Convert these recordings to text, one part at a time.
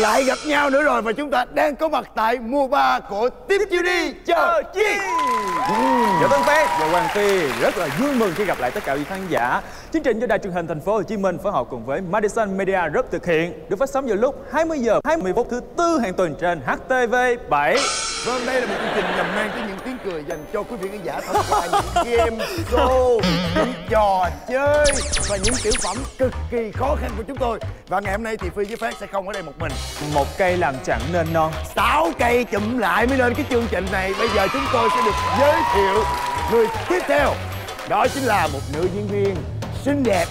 Lại gặp nhau nữa rồi và chúng ta đang có mặt tại mùa ba của tiếp chiêu đi chờ chi? Dạ Tân Phát và Hoàng Phi. Rất là vui mừng khi gặp lại tất cả quý khán giả. Chương trình do Đài truyền hình Thành phố Hồ Chí Minh phối hợp cùng với Madison Media Group thực hiện được phát sóng vào lúc 20 giờ 20 phút thứ tư hàng tuần trên HTV7. Vâng, đây là một chương trình nhằm mang tới những tiếng cười dành cho quý vị khán giả thông qua những game show, những trò chơi và những tiểu phẩm cực kỳ khó khăn của chúng tôi. Và ngày hôm nay thì Phi với Phát sẽ không ở đây một mình. Một cây làm chẳng nên non. Sáu cây chụm lại mới lên cái chương trình này. Bây giờ chúng tôi sẽ được giới thiệu người tiếp theo. Đó chính là một nữ diễn viên xinh đẹp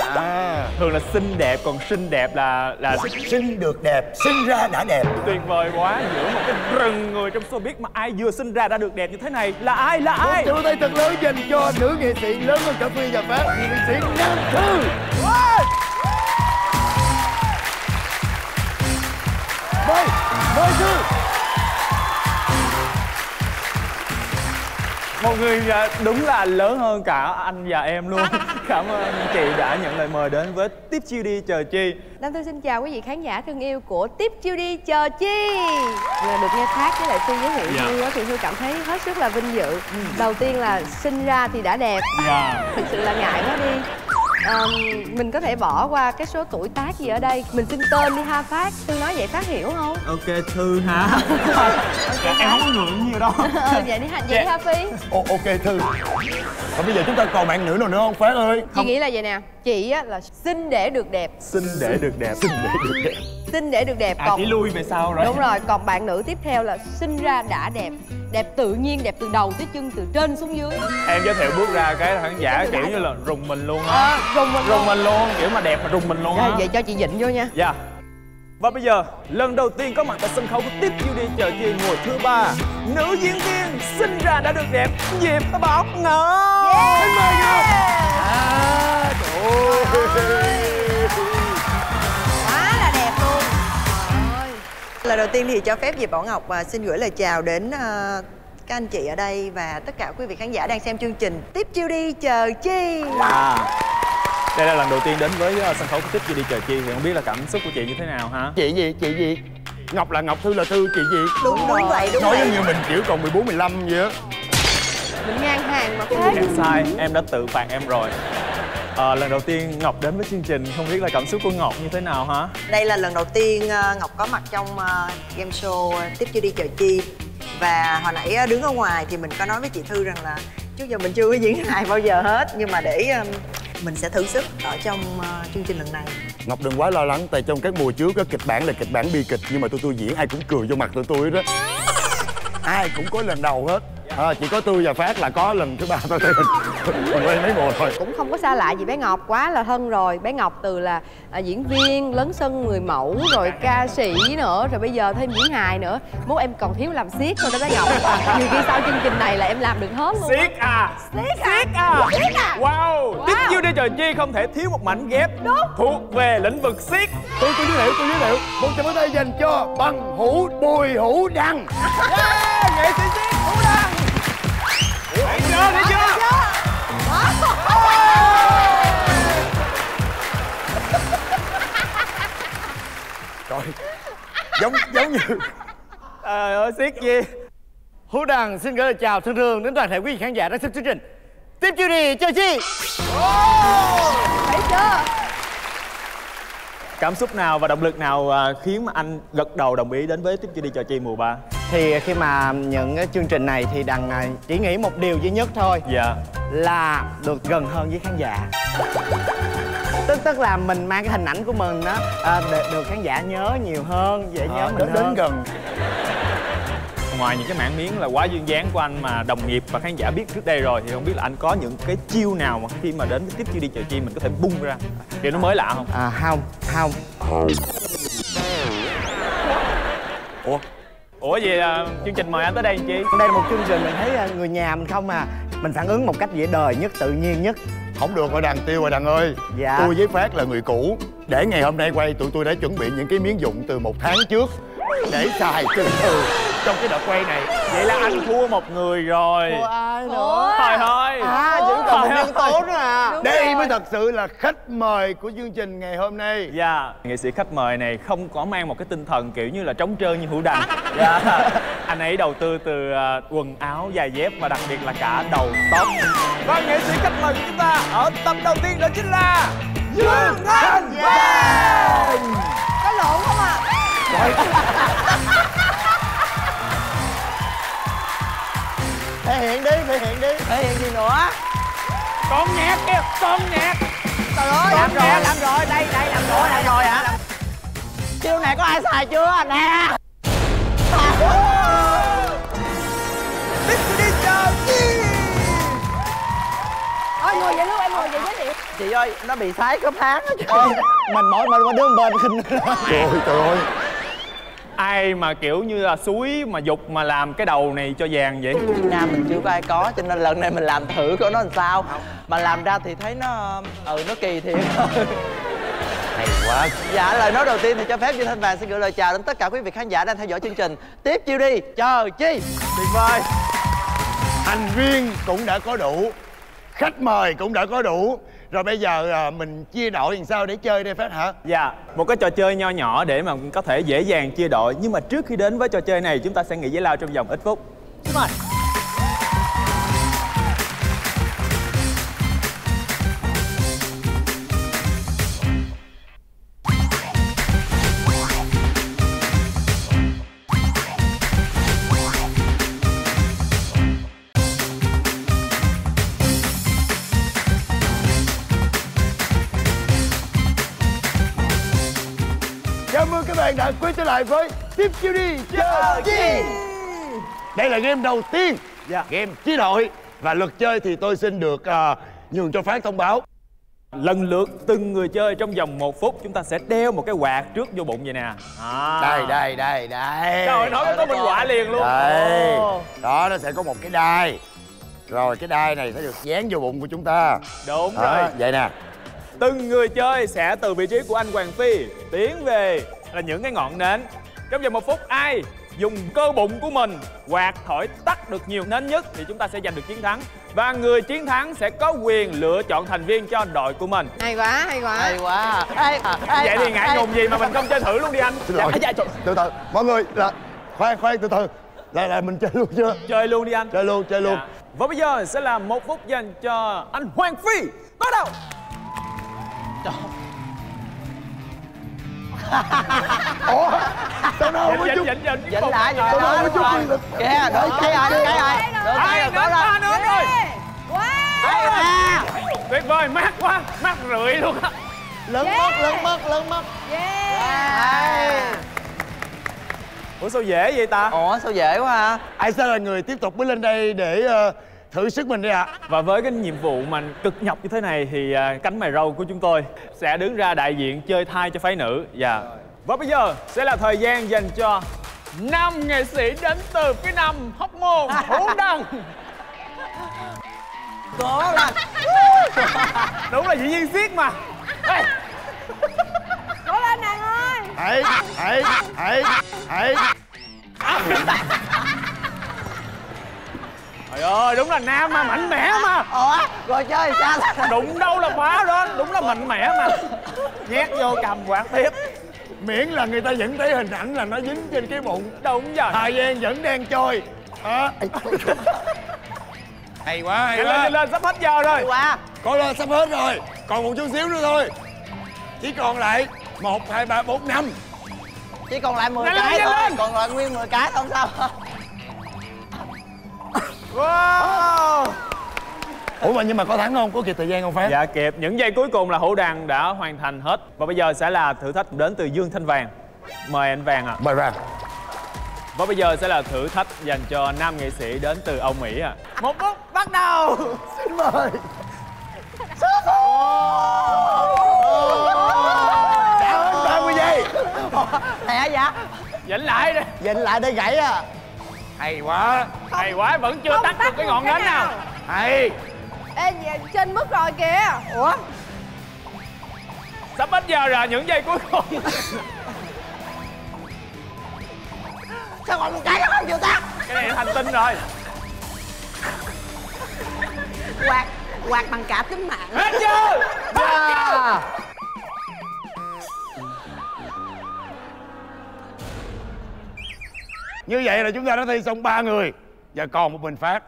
À, thường là xinh đẹp còn xinh đẹp là là sinh được đẹp sinh ra đã đẹp. Tuyệt vời quá giữa một cái rừng người trong showbiz mà ai vừa sinh ra đã được đẹp như thế này. Là ai là ai? một tay thật lớn dành cho nữ nghệ sĩ lớn hơn cả phi và phát nghệ sĩ nam thư. Mời mời thư một người à, đúng là lớn hơn cả anh và em luôn. Cảm ơn chị đã nhận lời mời đến với tiếp chiêu đi chờ chi. Đăng Thư xin chào quý vị khán giả thân yêu của Tiếp Chiêu Đi Chờ Chi. Vừa được nghe Thác với lại Thư giới thiệu Dạ. Thư á, thì Thư cảm thấy hết sức là vinh dự. Đầu tiên là sinh ra thì đã đẹp. Dạ. Thực sự là ngại quá đi Ờm, Mình có thể bỏ qua cái số tuổi tác gì ở đây. Mình xin tên đi ha Phát. Thư nói vậy Phát hiểu không? ok thư hả? Dạ, em không có ngượng nhiều đâu Ờ, vậy đi ha, vậy đi ha Phi. Ô, ok thư. Còn bây giờ chúng ta còn bạn nữ nào nữa không phát ơi? Chị nghĩ là vậy nè. Chị á, là sinh để được đẹp. Xin để được đẹp. Xin để được đẹp Sinh để được đẹp à còn chỉ lui về sau rồi. Đúng rồi, còn bạn nữ tiếp theo là sinh ra đã đẹp Đẹp tự nhiên, đẹp từ đầu tới chân, từ trên xuống dưới. Em giới thiệu bước ra cái khán giả kiểu như là rùng mình luôn á. À, Rùng mình rùng mình luôn kiểu mà đẹp mà rùng mình luôn á. Rồi, vậy cho chị dịnh vô nha. Dạ. Và bây giờ, lần đầu tiên có mặt tại sân khấu của Tiếp Chiêu Đi Chờ Chi mùa thứ ba Nữ diễn viên sinh ra đã được đẹp Diệp Bọc Ngọc. Xin mời Ngọc À, trời ơi lần đầu tiên thì cho phép Diệp Bảo Ngọc à, xin gửi lời chào đến à, các anh chị ở đây và tất cả quý vị khán giả đang xem chương trình tiếp chiêu đi chờ chi. À đây là lần đầu tiên đến với uh, sân khấu của Tiếp Chiêu Đi Chờ Chi Thì không biết là cảm xúc của chị như thế nào hả? Chị gì, chị gì? Ngọc là Ngọc, Thư là Thư, chị gì? Đúng đúng vậy đúng Nói vậy giống như mình kiểu còn 14, 15 vậy á. Mình ngang hàng mà Em sai, em đã tự phạt em rồi Ờ, lần đầu tiên Ngọc đến với chương trình không biết là cảm xúc của Ngọc như thế nào hả? đây là lần đầu tiên à, Ngọc có mặt trong à, game show à, tiếp chiêu đi chờ chi. Và hồi nãy à, đứng ở ngoài thì mình có nói với chị Thư rằng là trước giờ mình chưa có diễn hài bao giờ hết nhưng mà để à, mình sẽ thử sức ở trong à, chương trình lần này. Ngọc đừng quá lo lắng Tại trong các mùa trước á, kịch bản là kịch bản bi kịch Nhưng mà tụi tôi diễn ai cũng cười vô mặt tụi tôi đó Ai cũng có lần đầu hết. À, Chỉ có tôi và Phát là có lần thứ ba thôi Mình mình lên mấy mùa thôi. Cũng không có xa lạ gì bé Ngọc quá là thân rồi. Bé Ngọc từ là à, diễn viên lớn sân người mẫu rồi ca sĩ nữa rồi bây giờ thêm diễn hài nữa. Mốt em còn thiếu làm siết thôi đó bé Ngọc. Nhiều khi sau chương trình này là em làm được hết luôn. Siết à? Siết Siết à? Siết à? Wow, Tiếp Chiêu Đi Chờ Chi không thể thiếu một mảnh ghép Thuộc về lĩnh vực siết Tôi tôi giới thiệu, tôi giới thiệu. Một tràng pháo tay dành cho bằng hữu Bùi Hữu Đăng. Yeah, nghệ sĩ siết Hữu Đăng. Thấy chưa, thấy chưa? Rồi Giống giống như Trời ơi, siết gì? Hữu Đăng xin gửi lời chào thân thương đến toàn thể quý vị khán giả đang xem chương trình Tiếp đi chơi chi thấy chưa Cảm xúc nào và động lực nào à, khiến mà anh gật đầu đồng ý đến với Tiếp Đi Chờ Chi mùa 3? Thì khi mà nhận cái chương trình này thì đằng à, chỉ nghĩ một điều duy nhất thôi. Dạ. Là được gần hơn với khán giả. Tức tức là mình mang cái hình ảnh của mình đó à, được, được khán giả nhớ nhiều hơn dễ nhớ à, mình đến, đến hơn. gần. Ngoài những cái mảng miếng là quá duyên dáng của anh mà đồng nghiệp và khán giả biết trước đây rồi Thì không biết là anh có những cái chiêu nào mà khi mà đến Tiếp Chiêu Đi Chờ Chi mình có thể bung ra? Điều nó mới lạ không? à không. Không. Ủa Ủa vậy là chương trình mời anh tới đây làm chi? đây là một chương trình mình thấy à, người nhà mình không à. Mình phản ứng một cách dễ đời nhất tự nhiên nhất. Không được rồi đàn tiêu rồi đàn ơi. Dạ. Tôi với Phát là người cũ. Để ngày hôm nay quay tụi tôi đã chuẩn bị những cái miếng dụng từ một tháng trước Để xài từ từ trong cái đợt quay này Vậy là anh thua một người rồi. Ai Ủa? Thôi thôi. À còn một nhân tố nữa à. Đúng đây rồi. mới thật sự là khách mời của chương trình ngày hôm nay. Dạ, nghệ sĩ khách mời này không có mang một cái tinh thần kiểu như là trống trơn như hữu đành. Dạ, anh ấy đầu tư từ à, quần áo, giày dép và đặc biệt là cả đầu tóc. Và nghệ sĩ khách mời của chúng ta ở tập đầu tiên đó chính là Dương Thanh Vang có lộn không à? Thể hiện đi thể hiện đi. Thể hiện gì nữa Con nhạc kìa, con nhạc trời ơi làm rồi làm rồi đây đây làm rồi làm rồi hả? Làm... chiêu này có ai xài chưa nè? Thôi ngồi vậy luôn em ngồi vậy giới thiệu chị ơi nó bị sái khớp háng á trời mình mỗi mình một đứa bên. Khinh trời ơi trời ơi Ai mà kiểu như là suối mà dục mà làm cái đầu này cho vàng vậy? Việt Nam mình chưa có ai có cho nên lần này mình làm thử coi nó làm sao. Mà làm ra thì thấy nó ừ nó kỳ thiệt. Hay quá. Dạ lời nói đầu tiên thì cho phép Duy Thanh Vàng sẽ gửi lời chào đến tất cả quý vị khán giả đang theo dõi chương trình. Tiếp chiêu đi chờ chi? Tuyệt vời. Thành viên cũng đã có đủ khách mời cũng đã có đủ rồi bây giờ à, mình chia đội làm sao để chơi đây phát hả? Dạ, một cái trò chơi nho nhỏ để mà có thể dễ dàng chia đội. Nhưng mà trước khi đến với trò chơi này chúng ta sẽ nghỉ giải lao trong vòng ít phút. Xin mời bạn đã quay trở lại với tiếp chiêu đi chờ chi? Đây là game đầu tiên. Dạ. game chia đội. Và luật chơi thì tôi xin được à, nhường cho phát thông báo. Lần lượt từng người chơi trong vòng một phút chúng ta sẽ đeo một cái quạt trước vô bụng vậy nè. À. đây đây đây đây. Trời nói có minh họa liền luôn. Đây. Đó nó sẽ có một cái đai. Rồi cái đai này sẽ được dán vô bụng của chúng ta. Đúng đó, rồi. vậy nè. Từng người chơi sẽ từ vị trí của anh Hoàng Phi tiến về là những cái ngọn nến. Trong vòng một phút ai dùng cơ bụng của mình quạt thổi tắt được nhiều nến nhất thì chúng ta sẽ giành được chiến thắng. Và người chiến thắng sẽ có quyền lựa chọn thành viên cho đội của mình. hay quá hay quá hay quá Ê, ê, Vậy thì ngại ngùng gì mà mình không chơi thử luôn đi anh. xin lỗi Dạ, dạ, từ từ mọi người là khoan khoan từ từ là là mình chơi luôn chưa Chơi luôn đi anh. chơi luôn chơi luôn Dạ. Và bây giờ sẽ là một phút dành cho anh Hoàng Phi. Bắt đầu. Ủa? Sao nó không có Dịnh chút dịnh dịnh dịnh. Lại lại nói đúng chút rồi quyền lực. kìa được cái rồi được cái Ai nến rồi ba nến rồi. wow à Tuyệt vời, mát quá, mát rượi luôn á. lớn mất lớn mất lớn mất yeah. Ủa sao dễ vậy ta? ủa sao dễ quá ha ai sẽ là người tiếp tục bước lên đây để ờ, thử sức mình đi ạ Và với cái nhiệm vụ mà cực nhọc như thế này thì à, cánh mày râu của chúng tôi sẽ đứng ra đại diện chơi thai cho phái nữ. Dạ. Và bây giờ sẽ là thời gian dành cho năm nghệ sĩ đến từ phía nam Hóc Môn, Hữu Đăng. cố lên Đúng là diễn viên siết mà. Ê, cố lên nàng ơi hãy hãy hãy hãy Trời ơi, đúng là nam mà mạnh mẽ mà. ủa rồi chơi sao Đụng đâu là phá đó, đúng là mạnh mẽ mà. Nhét vô cầm quạt tiếp. miễn là người ta vẫn thấy hình ảnh là nó dính trên cái bụng Đúng rồi. thời gian vẫn đang trôi đó hay quá hay lên, quá nhanh lên, sắp hết giờ rồi. quá coi lên sắp hết rồi còn một chút xíu nữa thôi chỉ còn lại một hai ba bốn năm chỉ còn lại 10 Nhanh lên, cái nhanh thôi lên. còn lại nguyên 10 cái không sao Wow. ủa mà nhưng mà có thắng không? Có kịp thời gian không phát? Dạ kịp, những giây cuối cùng là Hữu Đăng đã hoàn thành hết. Và bây giờ sẽ là thử thách đến từ Dương Thanh Vàng. Mời anh Vàng ạ. Mời vàng. Và bây giờ sẽ là thử thách dành cho nam nghệ sĩ đến từ Âu Mỹ ạ. Một phút bắt đầu. Xin mời. Đã hết 30 giây thẻ dạ. Dĩnh lại đi. Dịnh lại đây gãy à hay quá Hay quá, vẫn chưa Không tắt được cái ngọn nến nào. nào. hay. Ê trên mức rồi kìa. Ủa? Sắp hết giờ rồi, những giây cuối cùng. Sao còn một cái không chịu tắt Cái này thành tinh rồi. Quạt quạt bằng cả tính mạng. Hết chưa dạ như vậy là chúng ta đã thi xong ba người và còn một mình phát.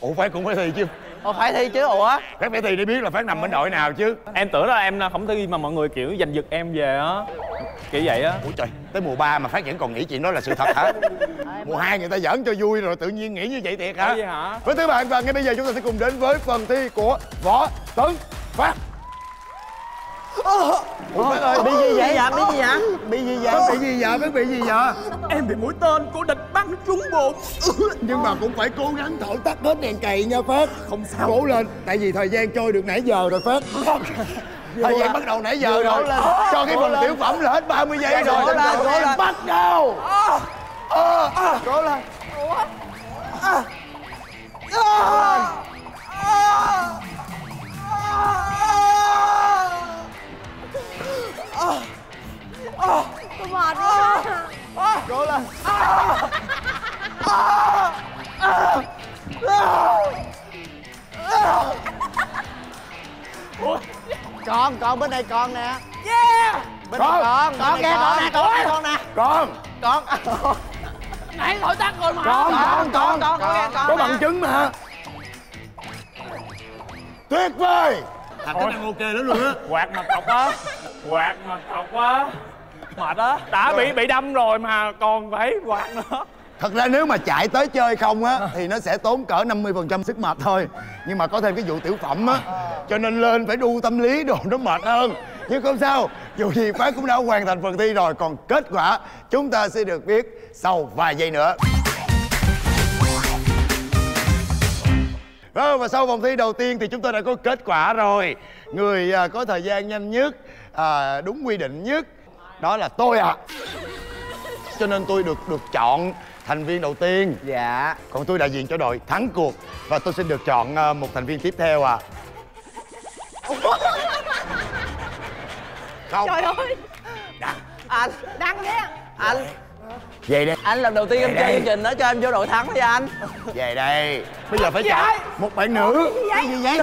Ủa phát cũng phải thi chứ. Ồ, phải thi chứ ủa? Phát phải thi để biết là phát nằm bên đội nào chứ. Em tưởng là em không thi mà mọi người kiểu giành giật em về á. Kiểu vậy á. Ủa trời tới mùa 3 mà phát vẫn còn nghĩ chuyện đó là sự thật hả? Mùa 2 người ta giỡn cho vui rồi tự nhiên nghĩ như vậy thiệt hả? Vậy hả? với thứ bạn và ngay bây giờ chúng ta sẽ cùng đến với phần thi của võ tấn phát Ủa, Phát ơi, bị gì vậy? Dạ bị gì vậy? Bị gì vậy? Phát bị gì vậy? Phát bị gì vậy? em bị mũi tên của địch bắn trúng bụng. Nhưng mà cũng phải cố gắng thổi tắt hết đèn cày nha Phát Không sao. Cố lên, tại vì thời gian trôi được nãy giờ rồi Phát Thời gian bắt đầu nãy giờ rồi. Cho cái phần tiểu phẩm là hết 30 giây rồi. cố lên, cố lên. Bắt đầu Ờ, cố lên tôi mệt quá cố lên con con bên đây con nè. Bên đây Con, con con kìa con nè con nè con nè Con con. nãy thổi tắt rồi mà. Con, con, con con con con Có bằng chứng mà. Tuyệt vời. Thành cái đang ok lắm luôn á. Quạt mặt cọc á. Quạt mặt cọc á mệt á. Đã bị bị đâm rồi mà còn phải quạt nữa. Thật ra nếu mà chạy tới chơi không á Thì nó sẽ tốn cỡ 50% sức mệt thôi. Nhưng mà có thêm cái vụ tiểu phẩm á Cho nên lên phải đu tâm lý đồ nó mệt hơn. Nhưng không sao Dù gì Phát cũng đã hoàn thành phần thi rồi Còn kết quả chúng ta sẽ được biết sau vài giây nữa. Vâng, và sau vòng thi đầu tiên thì chúng tôi đã có kết quả rồi. Người à, có thời gian nhanh nhất, à, đúng quy định nhất Đó là tôi ạ. Cho nên tôi được được chọn thành viên đầu tiên. Dạ. Còn tôi đại diện cho đội thắng cuộc. Và tôi xin được chọn à, một thành viên tiếp theo à Không, trời ơi anh đăng thế anh về đây, anh lần đầu tiên em chơi chương trình đó cho em vô đội thắng đi anh. Về đây Bây giờ phải chọn một bạn nữ. Cái gì vậy?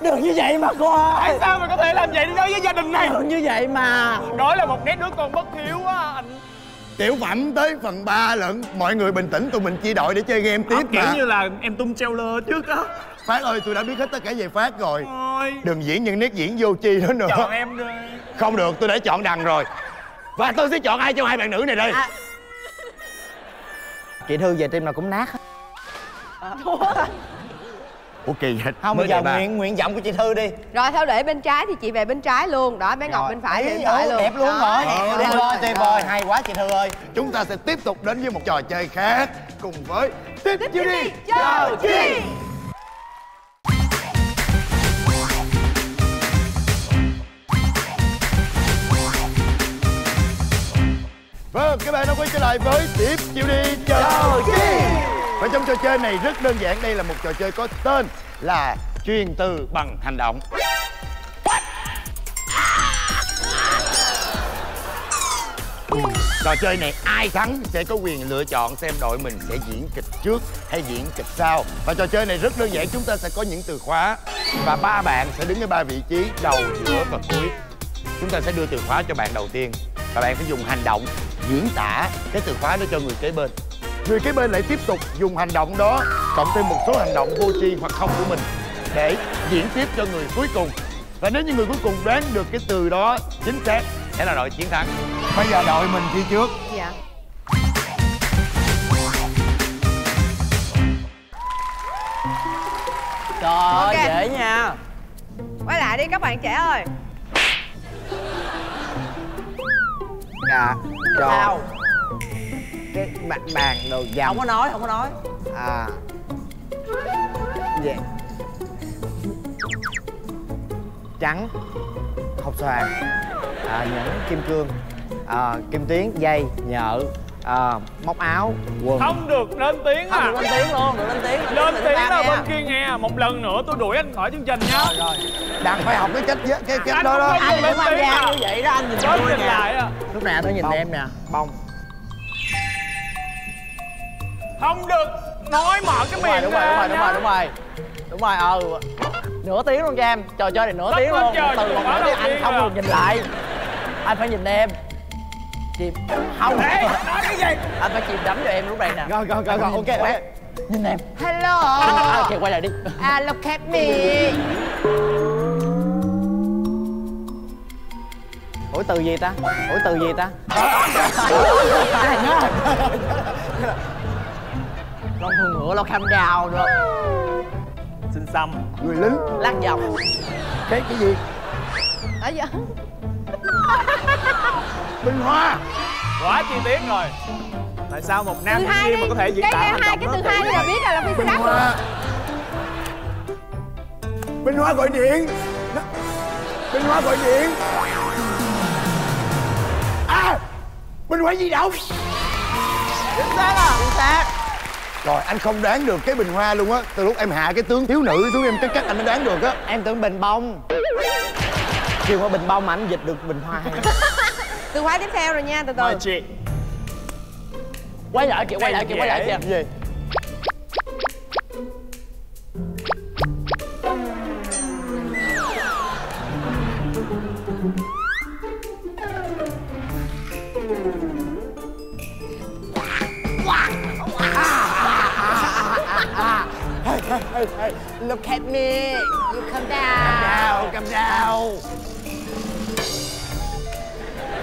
Đừng như vậy. mà cô ơi. Tại sao mà có thể làm vậy đối với gia đình này? Đừng như vậy mà. Đó là một nét đứa con bất hiếu á anh. Tiểu phẩm tới phần 3 lận. Mọi người bình tĩnh tụi mình chia đội để chơi game tiếp kiểu mà. như là em tung treo lơ trước á. Phát ơi tôi đã biết hết tất cả về Phát rồi. Đừng diễn những nét diễn vô chi đó nữa. Chọn em đi. Không được tôi đã chọn đằng rồi Và tôi sẽ chọn ai trong hai bạn nữ này đây? Chị thư về tim nào cũng nát hết. Ủa kỳ vậy? Không bây giờ nguyện nguyện vọng của chị thư đi. Rồi theo để bên trái thì chị về bên trái luôn. Đó bé ngọc Rồi. bên phải thì phải luôn. đẹp luôn Đó. rồi. Vời rồi. tuyệt vời. Hay quá chị thư ơi. Chúng ta sẽ tiếp tục đến với một trò chơi khác Cùng với Tiếp chiêu đi Chào chi Vâng, các bạn đã quay trở lại với Tiếp chiêu đi Chào chi Và trong trò chơi này rất đơn giản Đây là một trò chơi có tên là Truyền từ bằng hành động. Trò chơi này ai thắng sẽ có quyền lựa chọn xem đội mình sẽ diễn kịch trước hay diễn kịch sau. Và trò chơi này rất đơn giản chúng ta sẽ có những từ khóa Và ba bạn sẽ đứng ở ba vị trí đầu, giữa và cuối Chúng ta sẽ đưa từ khóa cho bạn đầu tiên. Và bạn phải dùng hành động diễn tả cái từ khóa đó cho người kế bên. Người kế bên lại tiếp tục dùng hành động đó Cộng thêm một số hành động vô tri hoặc không của mình Để diễn tiếp cho người cuối cùng. Và nếu như người cuối cùng đoán được cái từ đó chính xác Sẽ là đội chiến thắng. Bây giờ đội mình thi trước. Dạ. Trời ơi Ok. dễ nha. Quay lại đi các bạn trẻ ơi dạ. Sao? Rồi cái bàn bàn đồ dầm không có nói không có nói. À. Dạ. Trắng hột xoàn. À, nhẫn kim cương. À, kim tuyến dây nhợ à, móc áo. Quần. Không được lên tiếng không à. được lên tiếng luôn được lên tiếng lên tiếng là bên kia nghe một lần nữa tôi đuổi anh khỏi chương trình nhá Đặng phải học cái cách cái, cái cách Anh đó đó. anh lên cũng tham tiếng gia à. như vậy đó anh nhìn tôi nhìn lại à lúc nè tôi nhìn Bông. em nè. Bông. Không được nói mở cái rồi miệng đúng rồi ra đúng rồi đúng rồi đúng rồi đúng đúng rồi. Ừ nửa tiếng luôn cho em. Trò chơi này nửa tiếng luôn. từ một nửa tiếng anh không rồi. được nhìn lại. Anh phải nhìn em chìm không. Ê, nói cái gì? Anh phải chìm đắm cho em lúc này nè. Rồi rồi rồi rồi ok ok. nhìn em. Hello. À, ok quay lại đi. À look at me. Ủa từ gì ta? Ủa từ gì ta? Long hương ngựa lo cam đào được Xin xăm. Người lính lắc vòng cái cái gì? Ở giờ bình hoa. Quá chi tiết rồi. Tại sao một nam viên đi mà có thể diễn tả cái hành hai động cái từ hai là biết là là phi được hoa. bình hoa gọi điện. Nó- bình hoa gọi điện. À bình hoa di động. Chính xác à? Chính xác. Rồi anh không đoán được cái bình hoa luôn á. Từ lúc em hạ cái tướng thiếu nữ xuống em cái cách anh mới đoán được á. Em tưởng bình bông kêu qua bình bông mà anh dịch được bình hoa từ khóa tiếp theo rồi nha từ Mời từ chị. Quay lại kìa quay lại kìa quay lại kìa. gì look at me. You come down. Đào cầm đào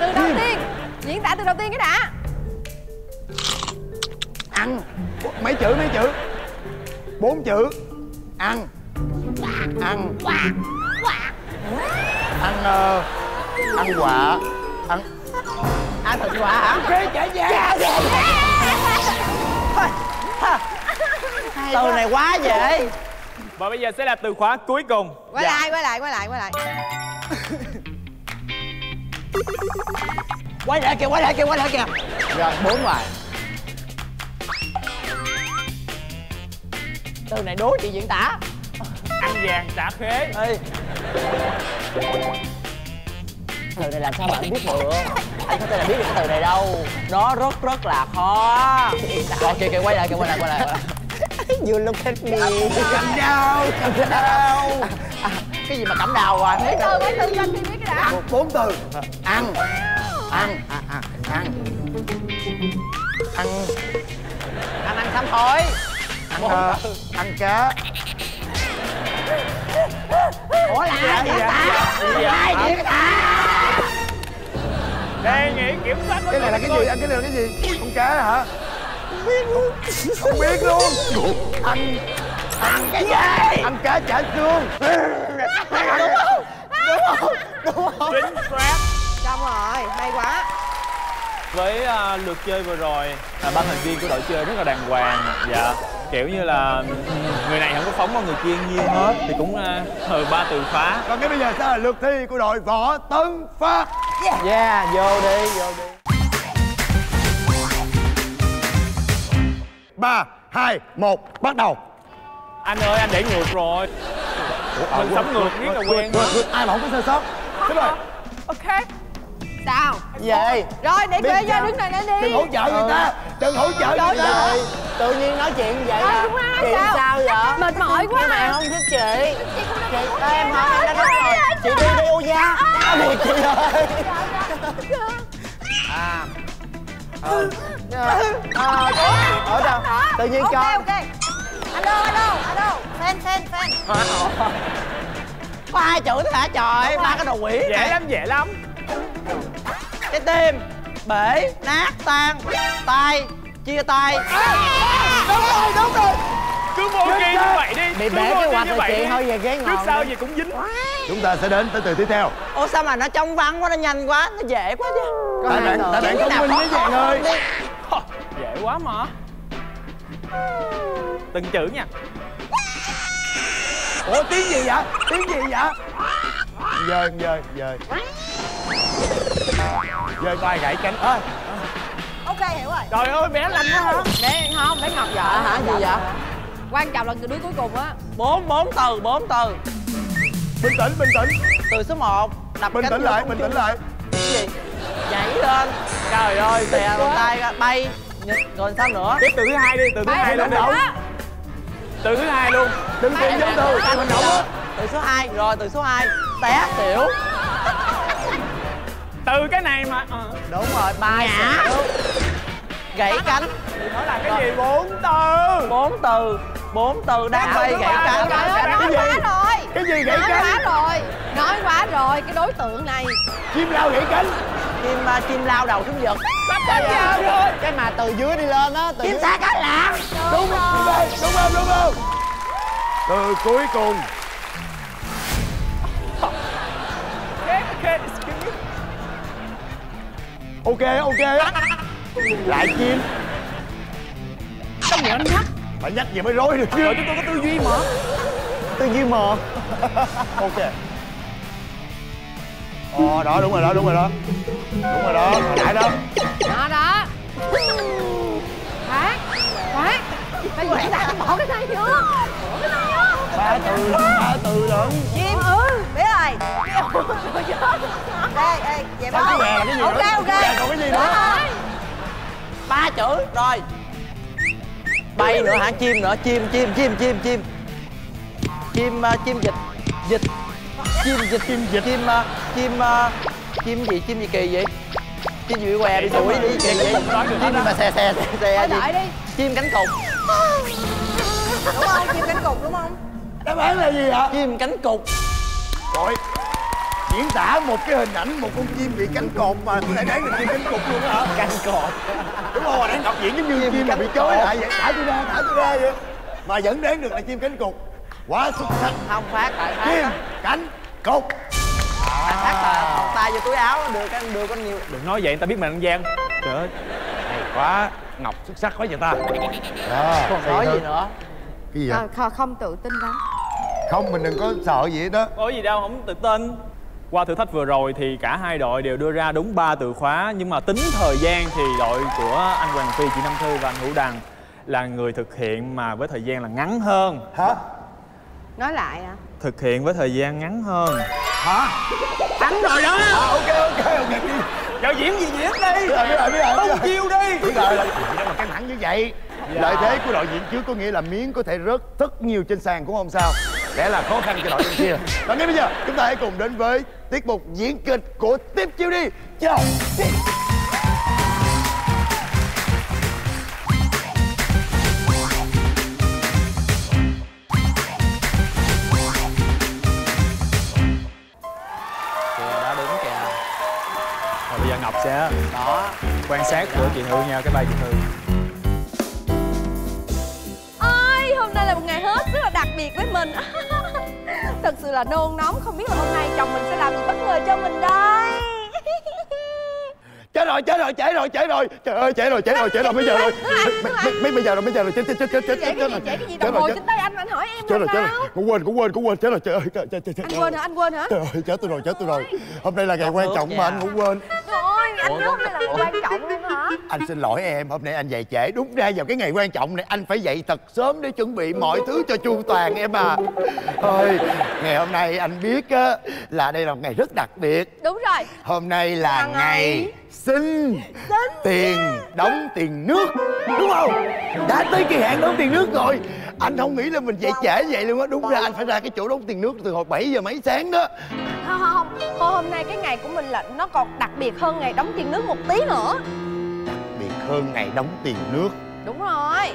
từ đầu tiên. Diễn tả từ đầu tiên cái đã. Ăn. Mấy chữ mấy chữ? Bốn chữ. Ăn. Ăn. Ăn ờ, ăn quả. Ăn. Ăn thịt quả hả? Cái chả dạ từ này quá dễ. Và bây giờ sẽ là từ khóa cuối cùng. Quay Dạ. lại quay lại quay lại quay lại quay lại kìa quay lại kìa quay lại kìa. Rồi bốn bài từ này đố chị diễn tả. Ăn vàng trả khế Ê. từ này làm sao mà anh biết được? Anh có thể là biết được cái từ này đâu. Nó rất rất là khó. Rồi kìa kìa quay lại kìa quay lại quay lại quay lại. You look at me cầm đào cầm à, cái gì mà cẩm đào à mấy từ mấy từ cho anh Phi biết cái đã. Một bốn từ. Ăn ăn à, à, ăn. Ăn. Anh ăn xăm thôi. Ăn ờ, ăn cá ủa là Dạ, gì dạ, ta? Dạ. ai vậy ta? Đề nghị kiểm soát cái này là cái gì? ăn cái này là cái gì? Con cá hả? Không biết luôn. Không biết luôn ăn. Ăn cái gì? Ăn cá chả xương Chính xác xong rồi hay quá Với à, lượt chơi vừa rồi là ban thành viên của đội chơi rất là đàng hoàng. Dạ Kiểu như là ừm, người này không có phóng vào người kia nhiều hết Thì cũng hờ ba từ phá. Còn ngay bây giờ sẽ là lượt thi của đội võ tấn phát yeah vô đi vô đi. Ba hai một bắt đầu Anh ơi anh để ngược rồi. Mình sống ngược biết là quen ai mà không có sơ sót? Đúng rồi ok. Sao? Về rồi để sao? cho đứng này lên đi. Đừng hỗ trợ người ta. Đừng hỗ trợ người ta. Vậy, tự nhiên nói chuyện vậy à? đúng rồi, chị sao? sao vậy? Mệt mỏi quá. nhưng mà à. em không thích chị chị em hỏi em đã nói rồi. chị đi đi ô gia đã buồn chị ơi. À. Ờ ờ ờ, ở đâu? Tự nhiên ok cho ok alo alo alo fan fan fan. Có hai chữ thôi hả? Trời ba cái đồ quỷ Dễ này. lắm dễ lắm. Trái tim bể nát tan tay chia tay. Đúng rồi đúng rồi. Cứ vô ghi như vậy đi bị bể cái quạt vậy chị thôi về ghế Trước ngồi sau đi. gì cũng dính. Chúng ta sẽ đến tới từ tiếp theo. Ủa sao mà nó trong vắng quá, nó nhanh quá, nó dễ quá chứ. Tại bạn tại bạn thông minh với dạng ơi. Dễ quá mà Từng chữ nha. Ủa tiếng gì vậy? Tiếng gì vậy? Dời dời dời. Dời coi gãy cánh. Ơi ok hiểu rồi. Trời ơi bé lanh quá hả? Bé không bé ngọc vợ hả? Gì vậy? Quan trọng là từ đứa cuối cùng á. Bốn bốn từ bốn từ. Bình tĩnh bình tĩnh. Từ số 1 đập bình tĩnh lại bình tĩnh lại. Cái gì? Nhảy lên. Trời ơi xè bàn tay ra bay. Nhịch, rồi sao nữa? Tiếp từ thứ hai đi từ thứ Bay hai lên đâu từ thứ hai luôn. Đừng tiền giống từ tại mình động á. Từ số 2 rồi từ số 2 té xỉu. Từ cái này mà ờ. đúng rồi ba xỉu. Gãy cánh. Nó là cái gì? Bốn từ. Bốn từ. Bốn từ đang bay gãy cánh. Nói Cái gì? quá rồi. Cái gì gãy Nói cánh? quá rồi. Nói quá rồi. Cái đối tượng này. Chim lao gãy cánh chim uh, chim lao đầu xuống giật cái mà từ dưới đi lên á từ chim xa cá lạc đúng không? Đúng không? Đúng không? Từ cuối cùng. Ok ok. Lại chim không nhớ anh nhắc phải nhắc gì mới rối được chứ? Rồi chúng tôi có tư duy mà. Tư duy mờ ok ồ đó đúng rồi đó đúng rồi đó. Đúng rồi đó hồi nãy đó. Đó đó. Khoát Khoát Bây giờ ta bỏ cái này vô Bỏ cái này vô ba từ ba từ lận. Chim ừ biết rồi ê ê vậy Sao cái là gì ok nữa? ok. Còn cái gì nữa? Rồi ba chữ rồi. Bay nữa hả? Chim nữa. Chim chim chim chim chim. Chim uh, chim dịch dịch chim dịch chim dịch chim uh, chim uh, chim gì? Chim gì kỳ vậy? Chim gì què bị đuổi đi? Kỳ vậy chim mà xe xe xe xe gì? đi. Chim cánh cụt. Đúng không chim cánh cụt đúng không? Đáp án là gì ạ? Chim cánh cụt. Rồi diễn tả một cái hình ảnh một con chim bị cánh cột mà có thể đáng là chim cánh cụt luôn á hả? Cánh cột. Đúng không hồi nãy ngọc diễn giống như chim mà bị chối lại vậy. Thả tôi ra thả tôi ra vậy. Mà vẫn đoán được là chim cánh cụt. Quá xuất sắc. Không phát tại chim cánh cụt tại phát là thọc tay vô túi áo đưa cái đưa có nhiều. Đừng nói vậy người ta biết mình ăn gian trời ơi. Hay quá ngọc xuất sắc quá vậy ta. Đó còn nói gì nữa? Cái gì vậy? À, không, không tự tin lắm. Không mình đừng có sợ gì hết đó có gì đâu không tự tin. Qua thử thách vừa rồi thì cả hai đội đều đưa ra đúng 3 từ khóa nhưng mà tính thời gian thì đội của anh Hoàng Phi, chị Nam Thư và anh Hữu Đằng là người thực hiện mà với thời gian là ngắn hơn. Hả? Nói lại à thực hiện với thời gian ngắn hơn. Hả? Thắng rồi đó. À, ok ok ok. Đi giờ diễn gì diễn đi biết rồi biết rồi biết rồi tung chiêu đi? Biết rồi là mà căng thẳng như vậy. Lợi thế của đội diễn trước có nghĩa là miếng có thể rớt rất nhiều trên sàn cũng không sao. Lẽ là khó khăn cho đội bên kia. Và ngay bây giờ chúng ta hãy cùng đến với tiết mục diễn kịch của tiếp chiêu đi. Chào quan sát của chị Thư nha cái bay chị Thư Ôi, hôm nay là một ngày hết rất là đặc biệt với mình. Thật sự là nôn nóng Không biết là hôm nay chồng mình sẽ làm gì bất ngờ cho mình đây. Chết rồi chết rồi trễ rồi trễ rồi. Trời ơi trễ rồi trễ rồi trễ rồi bây giờ rồi. Mấy bây giờ rồi bây giờ rồi? Chết chết chết chết chết cái gì, trễ cái gì? Đồng hồ trên tay anh, anh hỏi em chết rồi chết rồi. cũng quên cũng quên cũng quên chết rồi trời ơi chết chết chết chết Anh quên hả, anh quên hả? Trời ơi chết tôi rồi chết tôi rồi. Hôm nay là ngày quan trọng mà anh cũng quên Trời anh hôm nay là quan trọng luôn hả? Anh xin lỗi em hôm nay anh dậy trễ. Đúng ra vào cái ngày quan trọng này anh phải dậy thật sớm để chuẩn bị mọi thứ cho chu toàn em à. Thôi ngày hôm nay anh biết á là đây là một ngày rất đặc biệt. Đúng rồi. Hôm nay Là ngày ngày xin tiền đóng tiền nước đúng không? Đã tới kỳ hạn đóng tiền nước rồi. Anh không nghĩ là mình dậy trễ vậy luôn á. Đúng ra anh phải ra cái chỗ đóng tiền nước từ hồi 7 giờ mấy sáng đó. Không không không. Hôm nay cái ngày của mình là nó còn đặc biệt hơn ngày đóng tiền nước một tí nữa. Biệt hơn ngày đóng tiền nước. Đúng rồi.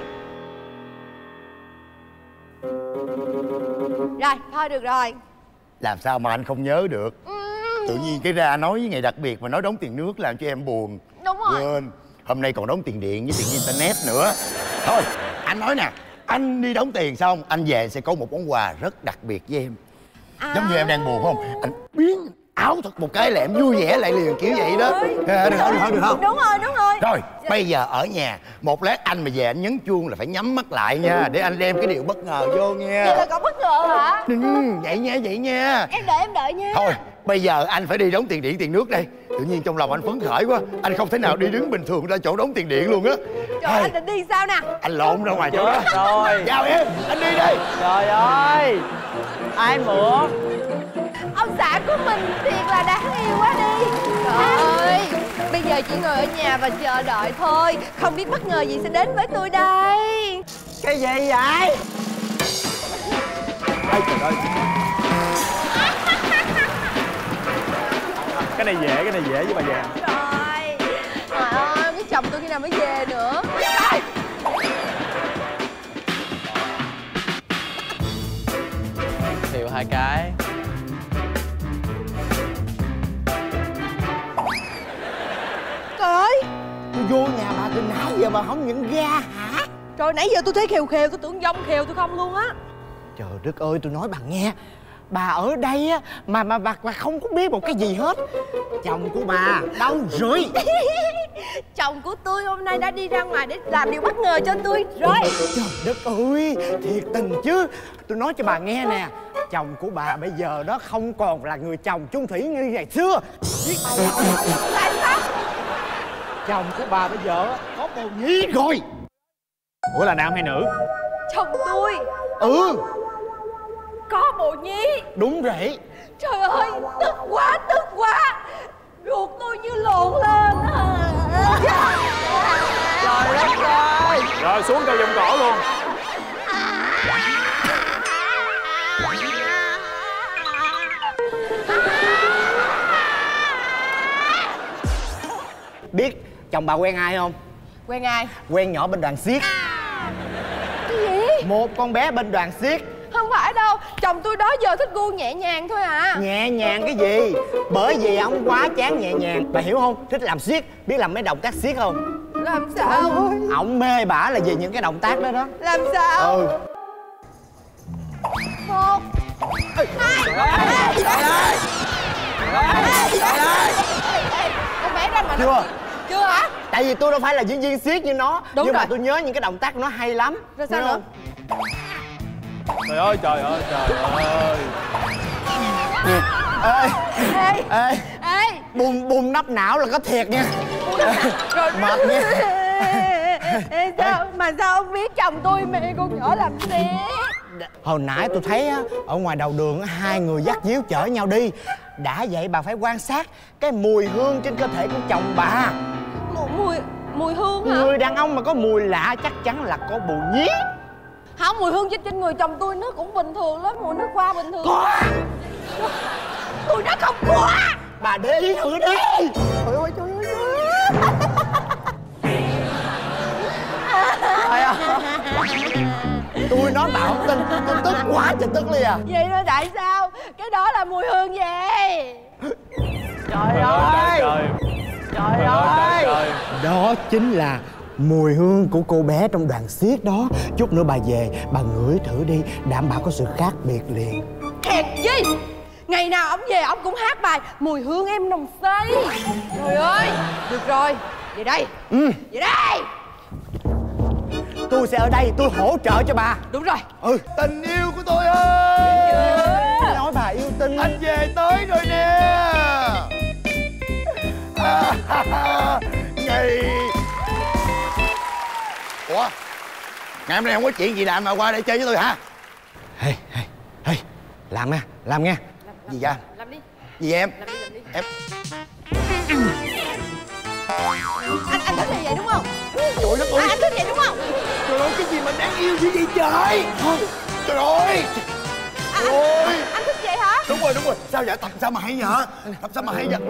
Rồi, thôi được rồi. Làm sao mà anh không nhớ được? Ừm, tự nhiên cái ra nói với ngày đặc biệt mà nói đóng tiền nước làm cho em buồn. Đúng rồi. Quên. Hôm nay còn đóng tiền điện với tiền internet nữa. Thôi anh nói nè anh đi đóng tiền xong anh về sẽ có một món quà rất đặc biệt với em. À, giống như em đang buồn không? Anh biến áo thật một cái là em vui vẻ lại liền kiểu vậy đó. À, được không được không được không? Đúng rồi, đúng rồi. Rồi bây giờ ở nhà một lát anh mà về anh nhấn chuông là phải nhắm mắt lại nha để anh đem cái điều bất ngờ vô Vậy nha là có bất ngờ hả? Ừ, vậy nha vậy nha. Em đợi, em đợi nha. Thôi bây giờ anh phải đi đóng tiền điện tiền nước đây. Tự nhiên trong lòng anh phấn khởi quá. Anh không thể nào đi đứng bình thường ra chỗ đóng tiền điện luôn á. Trời Thôi, anh định đi sao nè? Anh lộn ra ngoài chỗ đó. rồi. Chào em anh đi đây. Trời ơi. Ai mượn? Ông xã của mình thiệt là đáng yêu quá đi. Trời ơi. Bây giờ chỉ ngồi ở nhà và chờ đợi thôi. Không biết bất ngờ gì sẽ đến với tôi đây. Cái gì vậy? Ây, trời ơi cái này dễ cái này dễ với bà Rồi Trời ơi, cái chồng tôi khi nào mới về nữa? Trời Thiệu hai cái. Trời ơi! Tôi vô nhà bà từ nãy giờ bà không nhận ra hả? Trời nãy giờ tôi thấy khều khều tôi tưởng dông khều tôi không luôn á. Trời đất ơi tôi nói bà nghe bà ở đây á mà mà bà, bà không có biết một cái gì hết. Chồng của bà đâu rồi Chồng của tôi hôm nay đã đi ra ngoài để làm điều bất ngờ cho tôi rồi. Trời đất ơi thiệt tình chứ. Tôi nói cho bà nghe nè chồng của bà bây giờ đó không còn là người chồng chung thủy như ngày xưa. Tại sao chồng của bà bây giờ có bầu nhí rồi. Ủa là nam hay nữ? Chồng tôi. Ừ có bồ nhí đúng vậy. Trời ơi, tức quá, tức quá. Ruột tôi như lộn lên. Trời đất ơi. Rồi xuống cầu vòng cỏ luôn. Biết chồng bà quen ai không? Quen ai? quen nhỏ bên đoàn xiết Cái gì? một con bé bên đoàn xiết Không phải đâu. Chồng tôi đó giờ thích gu nhẹ nhàng thôi à. Nhẹ nhàng cái gì? Bởi vì ông quá chán nhẹ nhàng. Bà hiểu không? Thích làm xiết biết làm mấy động tác xiết không? Làm sao? ổng mê bả là vì những cái động tác đó đó. Làm sao? ừ. Một. Hai. Con bé ra mà chưa. Chưa hả? tại vì tôi đâu phải là diễn viên xiết như nó. Đúng nhưng mà rồi. tôi nhớ những cái động tác của nó hay lắm. Rồi sao nữa? Trời ơi trời ơi trời ơi. Ê Ê ê Ê. bùng bùng nắp não là có thiệt nha. Mệt nha. Ê, sao? Mà sao ông biết chồng tôi mê con nhỏ làm gì? Hồi nãy tôi thấy á ở ngoài đầu đường á, hai người dắt díu chở nhau đi. Đã vậy bà phải quan sát cái mùi hương trên cơ thể của chồng bà. Mùi mùi hương hả? Người đàn ông mà có mùi lạ chắc chắn là có bồ nhí không mùi hương trên trên người chồng tôi nó cũng bình thường lắm mùi nước hoa bình thường. Có tôi nó không có bà để ý thử đi! Trời ơi trời ơi Trời ơi. Tôi nói bà không tin tôi tức quá trời tức liền. À vậy đó tại sao? Cái đó là mùi hương gì? Trời trời ơi. Ơi trời Trời trời ơi. Đó chính là mùi hương của cô bé trong đoàn xiết đó. Chút nữa bà về bà ngửi thử đi đảm bảo có sự khác biệt liền. Hèn gì ngày nào ổng về ổng cũng hát bài mùi hương em nồng say. Trời ơi được rồi về đây. Ừ. Về đây. Tôi sẽ ở đây tôi hỗ trợ cho bà. Đúng rồi. Ừ. Tình yêu của tôi ơi. Nói bà yêu tinh. Anh về tới rồi nè. Ngày ủa? Ngày hôm nay không có chuyện gì làm mà qua đây chơi với tôi hả? Hey, hey, hey. làm nha làm nha gì vậy? Làm đi. Gì em? Làm đi làm đi. Em anh anh thích như vậy đúng không? Trời đất à, ơi anh thích vậy đúng không? Trời ơi cái gì mà đáng yêu dữ vậy trời? Trời ơi. À, ôi. anh, anh thích vậy hả? Đúng rồi đúng rồi. Sao vậy? Tập sao mà hay vậy tập sao mà hay vậy?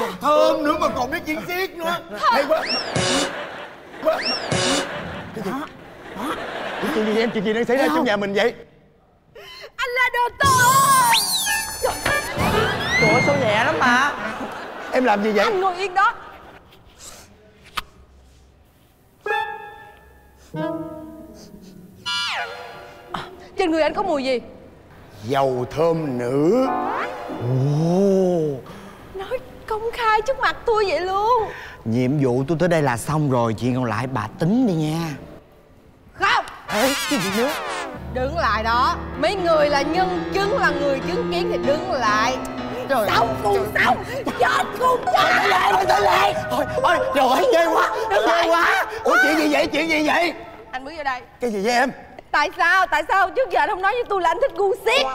Còn thơm nữa mà còn biết diễn xiết nữa. Hay quá cái gì đó chuyện gì em chuyện gì đang xảy ra trong nhà mình vậy? Anh là đồ tôi Trời ơi sao nhẹ lắm mà. Em làm gì vậy? Anh ngồi yên đó. Trên người anh có mùi gì? Dầu thơm nữa ồ công khai trước mặt tôi vậy luôn. Nhiệm vụ tôi tới đây là xong rồi chuyện còn lại bà tính đi nha. Không. Ê, cái gì nữa? Đứng lại đó. Mấy người là nhân chứng là người chứng kiến thì đứng lại. Trời xong cùng xong chết cùng chết. Lại rồi tới lại ôi ôi trời ơi ghê quá ghê quá. Ủa chuyện gì vậy? Chuyện gì vậy? Anh bước vô đây. Cái gì vậy em tại sao? Tại sao? Trước giờ anh không nói với tôi là anh thích gu xiết.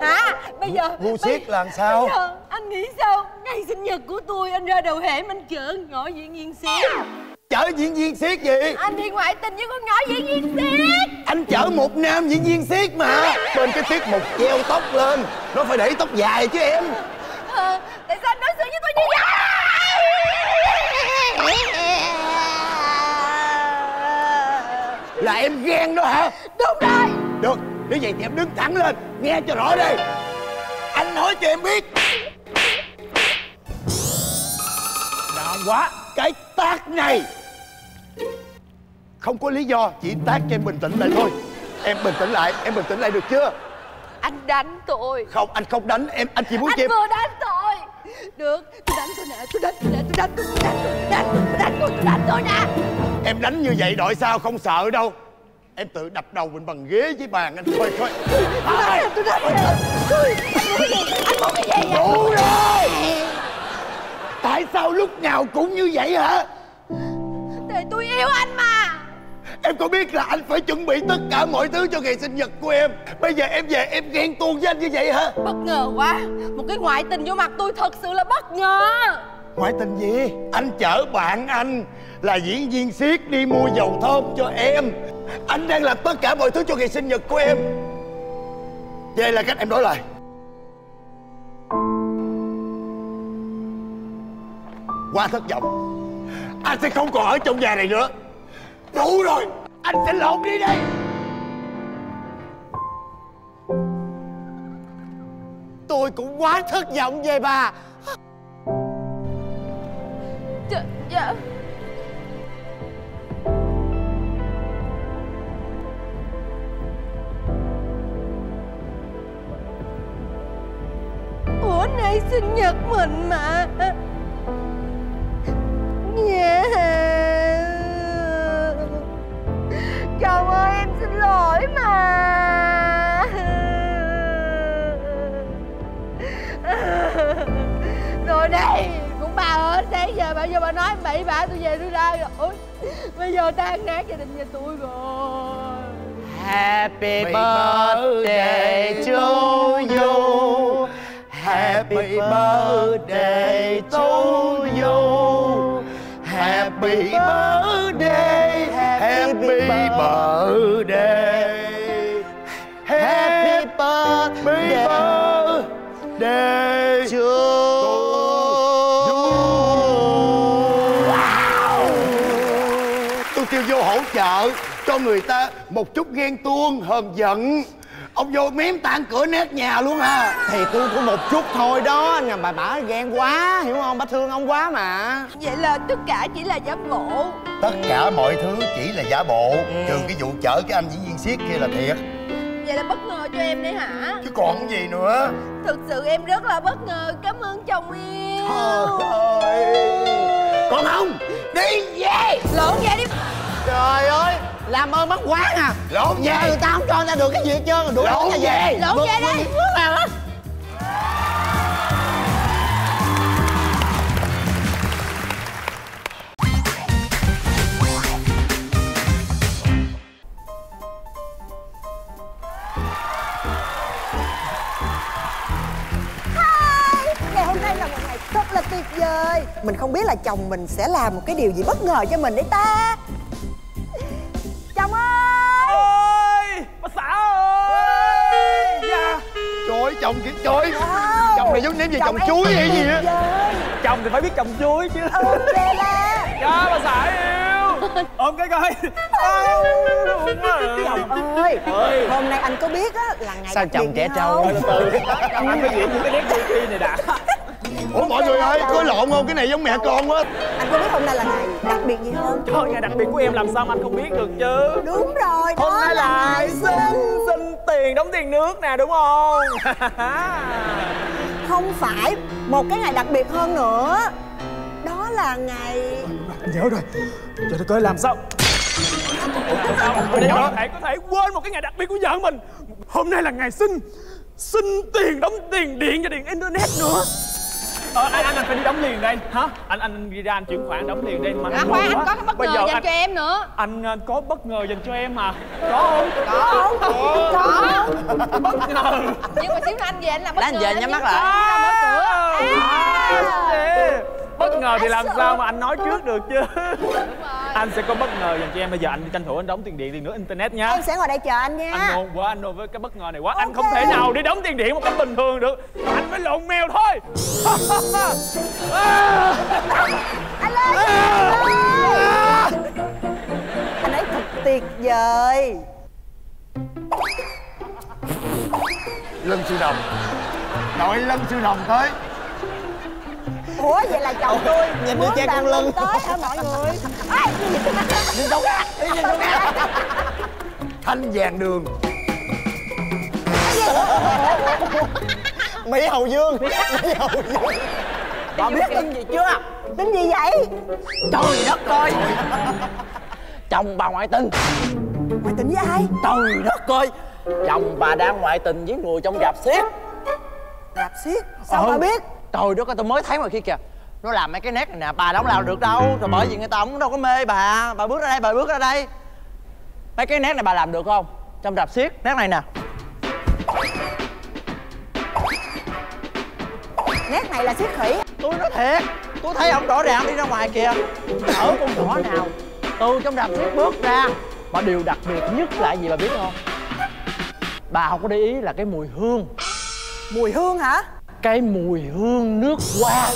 Hả? Bây giờ Gu xiết là làm sao? giờ anh nghĩ sao? Ngày sinh nhật của tôi anh ra đầu hẻm anh chở nhỏ diễn viên xiết. Chở diễn viên xiết gì? Anh đi ngoại tình với con nhỏ diễn viên xiết. Anh chở một nam diễn viên xiết mà. Bên cái tiết mục treo tóc lên. Nó phải để tóc dài chứ em. Ờ, tại sao anh đối xử với tôi như vậy là em ghen đó hả? Đúng rồi. Được nếu vậy thì em đứng thẳng lên nghe cho rõ đây anh nói cho em biết. Đau quá. Cái tác này. Không có lý do chỉ tác cho em bình tĩnh lại thôi. Em bình tĩnh lại em bình tĩnh lại được chưa? Anh đánh tôi. Không anh không đánh em anh chỉ muốn anh cho em vừa đánh tôi được tôi đánh tôi nè tôi đánh tôi nè tôi đánh tôi đánh tôi đánh tôi đánh tôi đánh tôi nè em đánh như vậy đội sao không sợ đâu. Em tự đập đầu mình bằng ghế với bàn anh thôi thôi tôi đánh tôi đánh tôi tôi anh muốn cái gì anh muốn cái gì vậy đủ rồi. Tại sao lúc nào cũng như vậy hả? Tại tôi yêu anh mà em có biết là anh phải chuẩn bị tất cả mọi thứ cho ngày sinh nhật của em. Bây giờ em về em ghen tuông với anh như vậy hả? Bất ngờ quá. Một cái ngoại tình vô mặt tôi thật sự là bất ngờ. Ngoại tình gì? Anh chở bạn anh là diễn viên xiết đi mua dầu thơm cho em. Anh đang làm tất cả mọi thứ cho ngày sinh nhật của em. Vậy là cách em nói lại. Quá thất vọng. Anh sẽ không còn ở trong nhà này nữa đủ rồi. Anh sẽ lộn đi đây. Tôi cũng quá thất vọng về bà. Dạ, dạ. bữa nay sinh nhật mình mà. Dạ Chồng ơi em xin lỗi mà. Rồi đây Cũng bà ở sáng giờ bà giờ bà nói bậy bạ tôi về tôi ra. Rồi Bây giờ tan nát gia đình nhà tôi rồi. Happy birthday to you. Happy birthday to you. Happy birthday Happy birthday. Happy birthday to Tôi kêu vô hỗ trợ cho người ta một chút ghen tuông, hờn giận Ông vô mém tan cửa nát nhà luôn ha Thì tôi có một chút thôi đó mà bà ghen quá Hiểu không? Bà thương ông quá mà. Vậy là tất cả chỉ là giả bộ. Tất cả mọi thứ chỉ là giả bộ Trừ cái vụ chở cái anh diễn viên siết kia là thiệt. Vậy là bất ngờ cho em đấy hả? Chứ còn gì nữa. Thực sự em rất là bất ngờ. Cảm ơn chồng yêu. Trời ơi. Còn không? Đi về. Lộn về đi. Trời ơi Làm ơn mất quán à. Lộn Nhà người về ta không cho người ta được cái gì hết trơn Đuổi Lộn ta về. Lộn về đây Bước vào á Ngày hôm nay là một ngày rất là tuyệt vời. Mình không biết là chồng mình sẽ làm một cái điều gì bất ngờ cho mình đấy ta Chồng ơi! Ôi! Bà xã ơi! Dạ. Trời ơi chồng kìa trời ơi. Chồng này giống ném về chồng em chuối hay gì á. Chồng thì phải biết chồng chuối chứ. Ừ ghê la Dạ bà xã yêu. Ôm cái coi. Chồng ơi Ơi. Hôm nay anh có biết á là ngày Sao chồng trẻ trâu? Từ từ. Anh phải diễn những cái nét khi này đã Ủa mọi người ơi có lộn không? Cái này giống mẹ con quá. Anh có biết hôm nay là ngày đặc biệt gì không? Trời ngày đặc biệt của em làm sao mà anh không biết được chứ? Đúng rồi Hôm nay là ngày sinh. Sinh tiền đóng tiền nước nè đúng không? Không phải một cái ngày đặc biệt hơn nữa. Đó là ngày Anh nhớ rồi. Trời đất ơi làm sao? Sao? Để có thể có thể quên một cái ngày đặc biệt của vợ mình. Hôm nay là ngày sinh. Sinh tiền đóng tiền điện và điện internet nữa Ờ, anh, anh, anh phải đi đóng liền đây. Hả? Anh anh đi ra anh chuyển khoản đóng liền đây mà À khoan anh có cái bất Bây ngờ dành anh, cho em nữa. Anh ờ, có bất ngờ dành cho em mà. Có không? Có. Có. Bất ngờ Nhưng mà xíu nữa anh về anh làm bất anh ngờ về anh nhắm mắt lại. ra mở cửa. À, À. bất ngờ thì làm sao mà anh nói trước được chứ? Đúng rồi. Anh sẽ có bất ngờ dành cho em. Bây giờ anh đi tranh thủ anh đóng tiền điện tiền nước internet nhá em sẽ ngồi đây chờ anh nha. Anh nôn quá anh nôn với cái bất ngờ này quá. Anh Ok. không thể nào đi đóng tiền điện một cách bình thường được. Anh phải lộn mèo thôi. Anh ơi. Anh ấy thật tuyệt vời. Lân sư đồng. Đội lân sư đồng tới ủa vậy là chồng tôi Nhìn đi che con lưng. tới hả mọi người? Ê, Nhìn đâu ra Đi nhìn đâu ra thanh vàng đường. Mỹ Hầu Dương. Mỹ Hầu Dương. Bà biết tin gì chưa? Tính gì vậy? Trời đất ơi. Chồng bà ngoại tình. Ngoại tình với ai? Trời đất ơi. Chồng bà đang ngoại tình với người trong rạp xiếc. Rạp xiếc? Sao Ừ. bà biết Trời đất ơi tôi mới thấy ngoài kia kìa. Nó làm mấy cái nét này nè Bà đâu có làm được đâu. Rồi bởi vì người ta cũng đâu có mê bà. Bà bước ra đây bà bước ra đây. Mấy cái nét này bà làm được không? Trong rạp xiếc Nét này nè. Nét này là xiếc khỉ. Tôi nói thiệt Tôi thấy ông rõ ràng đi ra ngoài kìa. Ở con nhỏ nào Từ trong rạp xiếc bước ra Mà điều đặc biệt nhất là gì bà biết không? Bà không có để ý là cái mùi hương. Mùi hương hả Cái mùi hương nước hoa.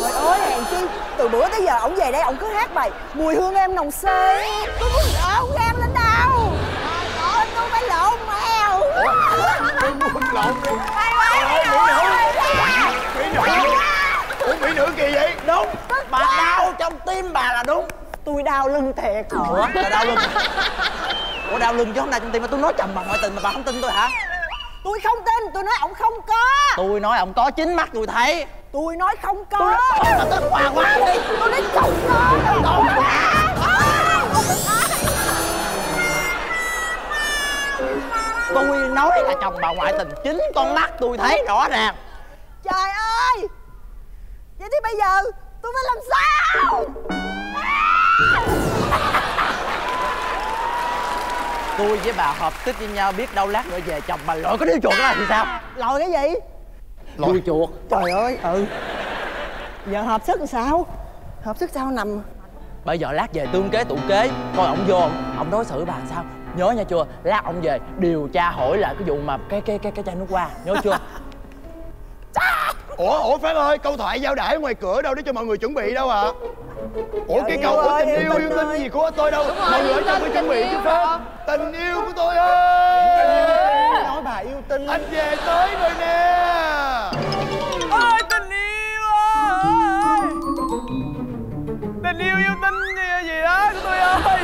Trời ơi hèn chi từ bữa tới giờ ổng về đây ổng cứ hát bài mùi hương em nồng xê tôi muốn lộn gan lên đâu? Trời ơi tôi phải lộn mèo. Lộn mỹ nữ ủa mỹ nữ kỳ vậy Đúng. Bà đau trong tim bà là đúng. Tôi đau lưng thiệt. Ủa? Bà đau lưng. Ủa đau lưng chứ không đau trong tim mà tôi nói chồng bà ngoại tình mà bà không tin tôi hả tôi không tin tôi nói ổng không có. Tôi nói ông có chính mắt tôi thấy. Tôi nói không có. Tôi nói tôi hòa quá đi. Tôi nói không có. Không Tôi nói là chồng bà ngoại tình chính con mắt tôi thấy rõ ràng. Trời ơi! Vậy thì bây giờ tôi phải làm sao Tôi với bà hợp tích với nhau biết đâu lát nữa về chồng bà lội cái đứa chuột đó là thì sao? Lòi cái gì? Đuôi chuột. Trời ơi ừ. Giờ hợp sức làm sao? Hợp sức sao nằm? Bây giờ lát về tương kế tụ kế Coi ổng vô. Ổng đối xử bà sao? Nhớ nha chưa Lát ổng về điều tra hỏi lại cái vụ mà cái cái cái cái chai nước hoa. Nhớ chưa ủa ủa phát ơi câu thoại giao đãi ngoài cửa đâu để cho mọi người chuẩn bị đâu ạ. Ủa cái Yêu câu của ơi, tình yêu yêu ơi. gì của tôi đâu? Mọi người ở trong phải chuẩn bị chứ phát tình yêu của tôi ơi. Nói bà yêu tinh. Anh về tới rồi nè. Ơi tình yêu ơi. Tình yêu yêu tinh gì, gì đó của tôi ơi.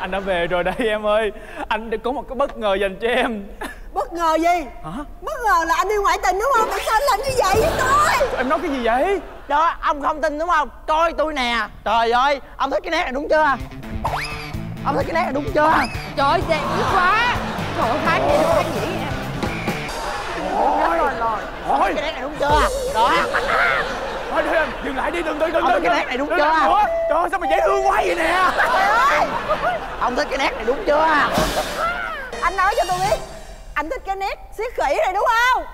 Anh đã về rồi đây em ơi. Anh đã có một cái bất ngờ dành cho em bất ngờ gì? Hả? Bất ngờ là anh đi ngoại tình đúng không? Tại sao anh làm như vậy với tôi? Em nói cái gì vậy? Đó ông không tin đúng không? Coi tôi nè. Trời ơi Ông thích cái nét này đúng chưa? Ông thích cái nét này đúng chưa? Trời ơi đẹp quá. Trời ơi hát gì được hát nhỉ Thôi cái nét này đúng chưa? Đó. Thôi thôi em dừng lại đi đừng đừng đừng Ông đừng cái nét này đúng chưa? trời ơi sao mà dễ thương quá vậy nè? Ông thích cái nét này đúng chưa? Anh nói cho tôi biết anh thích cái nét xiết khỉ này đúng không?